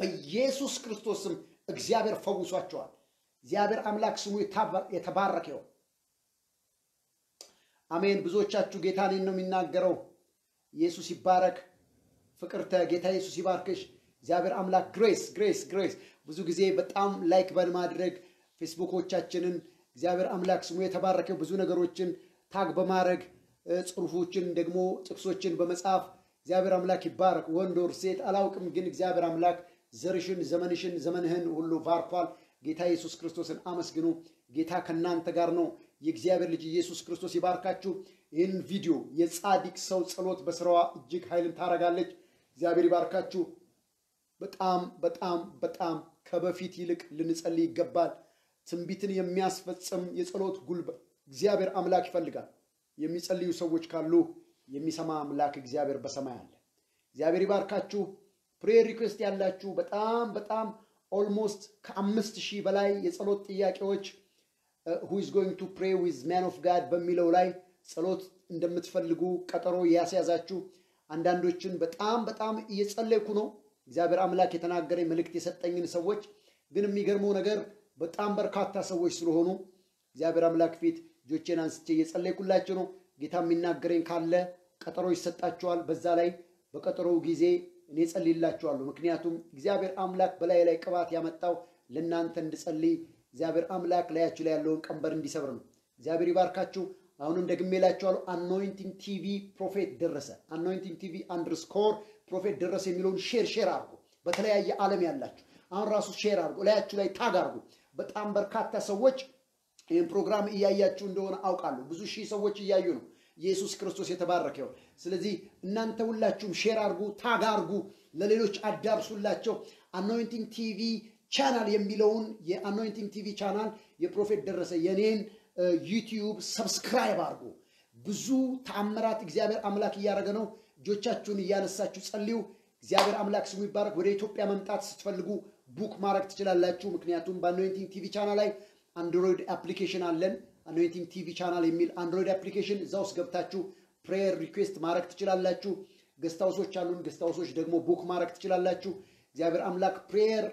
በኢየሱስ ክርስቶስ ስም እግዚአብሔር ፈውሷቸዋል። እግዚአብሔር አምላክ ስሙ የተባረከ ይሁን። አሜን። ብዙዎቻችሁ ጌታ እኔን ነው የሚናገረው። ኢየሱስ ይባረክ። ፍቅርተ ጌታ ኢየሱስ ይባርክሽ። እግዚአብሔር አምላክ ግሬስ ግሬስ ግሬስ ብዙ ጊዜ በጣም like በማድረግ ፌስቡኮቻችንን እግዚአብሔር አምላክ ስሙ የተባረከ ብዙ ነገሮችን tag በማድረግ ጽሑፎችን ደግሞ ጥቅሶችን በመጻፍ እግዚአብሔር አምላክ ይባረክ። ወንድ ሴት አላውቅም፣ ግን እግዚአብሔር አምላክ ዘርሽን፣ ዘመንሽን፣ ዘመንህን ሁሉ ባርኳል። ጌታ ኢየሱስ ክርስቶስን አመስግኑ። ጌታ ከእናንተ ጋር ነው። የእግዚአብሔር ልጅ ኢየሱስ ክርስቶስ ይባርካችሁ። ይህን ቪዲዮ የጻድቅ ሰው ጸሎት በስራዋ እጅግ ኃይልን ታረጋለች። እግዚአብሔር ይባርካችሁ። በጣም በጣም በጣም ከበፊት ይልቅ ልንጸልይ ይገባል። ትንቢትን የሚያስፈጽም የጸሎት ጉልበት እግዚአብሔር አምላክ ይፈልጋል። የሚጸልዩ ሰዎች ካሉ የሚሰማ አምላክ እግዚአብሔር በሰማይ አለ። እግዚአብሔር ይባርካችሁ። prayer request ያላችሁ በጣም በጣም almost ከአምስት ሺህ በላይ የጸሎት ጥያቄዎች who is going to pray with man of God በሚለው ላይ ጸሎት እንደምትፈልጉ ቀጠሮ ያስያዛችሁ አንዳንዶችን በጣም በጣም እየጸለይኩ ነው። እግዚአብሔር አምላክ የተናገረኝ መልእክት የሰጠኝን ሰዎች ግን የሚገርመው ነገር በጣም በርካታ ሰዎች ስለሆኑ እግዚአብሔር አምላክ ፊት እጆቼን አንስቼ እየጸለይኩላቸው ነው። ጌታ የሚናገረኝ ካለ ቀጠሮ ይሰጣቸዋል። በዛ ላይ በቀጠሮው ጊዜ እኔ ጸልይላችኋለሁ። ምክንያቱም እግዚአብሔር አምላክ በላይ ላይ ቅባት ያመጣው ለእናንተ እንድጸልይ እግዚአብሔር አምላክ ላያችሁ ላይ ያለውን ቀንበር እንዲሰብር ነው። እግዚአብሔር ይባርካችሁ። አሁንም ደግሜ እላችኋለሁ Anointing TV Prophet ደረሰ፣ Anointing TV underscore Prophet ደረሰ የሚለውን share share አድርጉ። በተለያየ ዓለም ያላችሁ አሁን ራሱ share አድርጉ፣ ላያችሁ ላይ tag አድርጉ። በጣም በርካታ ሰዎች ይህን ፕሮግራም እያያችሁ እንደሆነ አውቃለሁ። ብዙ ሺህ ሰዎች እያዩ ነው። ኢየሱስ ክርስቶስ የተባረከ ይሁን። ስለዚህ እናንተ ሁላችሁም share አድርጉ፣ tag አድርጉ፣ ለሌሎች አዳርሱላቸው። Anointing TV channel የሚለውን የ Anointing TV channel የ Prophet ደረሰ የኔን ዩቲዩብ subscribe አድርጉ። ብዙ ተአምራት እግዚአብሔር አምላክ እያደረገ ነው። እጆቻችሁን እያነሳችሁ ጸልዩ። እግዚአብሔር አምላክ ስሙ ይባረክ። ወደ ኢትዮጵያ መምጣት ስትፈልጉ book ማድረግ ትችላላችሁ። ምክንያቱም በ Anointing TV channel ላይ Android application አለን። Anointing TV channel የሚል Android application እዛ ውስጥ ገብታችሁ prayer request ማድረግ ትችላላችሁ። guest house ኦች አሉን። guest house ኦች ደግሞ book ማድረግ ትችላላችሁ። እግዚአብሔር አምላክ prayer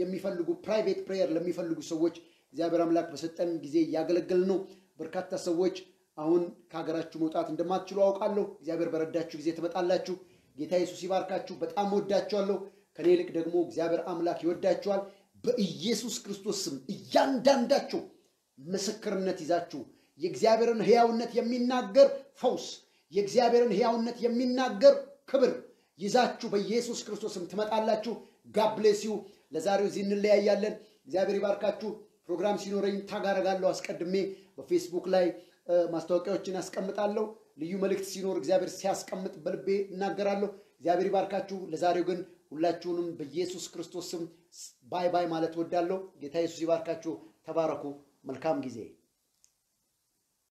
የሚፈልጉ private prayer ለሚፈልጉ ሰዎች እግዚአብሔር አምላክ በሰጠን ጊዜ እያገለገልን ነው። በርካታ ሰዎች አሁን ከሀገራችሁ መውጣት እንደማትችሉ አውቃለሁ። እግዚአብሔር በረዳችሁ ጊዜ ትመጣላችሁ። ጌታ ኢየሱስ ይባርካችሁ። በጣም ወዳችኋለሁ። ከኔ ይልቅ ደግሞ እግዚአብሔር አምላክ ይወዳችኋል። በኢየሱስ ክርስቶስ ስም እያንዳንዳችሁ ምስክርነት ይዛችሁ የእግዚአብሔርን ሕያውነት የሚናገር ፈውስ፣ የእግዚአብሔርን ሕያውነት የሚናገር ክብር ይዛችሁ በኢየሱስ ክርስቶስም ትመጣላችሁ። God bless you ለዛሬው እዚህ እንለያያለን። እግዚአብሔር ይባርካችሁ። ፕሮግራም ሲኖረኝ tag አደርጋለሁ። አስቀድሜ በፌስቡክ ላይ ማስታወቂያዎችን ያስቀምጣለሁ። ልዩ መልእክት ሲኖር እግዚአብሔር ሲያስቀምጥ በልቤ እናገራለሁ። እግዚአብሔር ይባርካችሁ። ለዛሬው ግን ሁላችሁንም በኢየሱስ ክርስቶስ ስም bye bye ማለት ወዳለሁ። ጌታ ኢየሱስ ይባርካችሁ። ተባረኩ። መልካም ጊዜ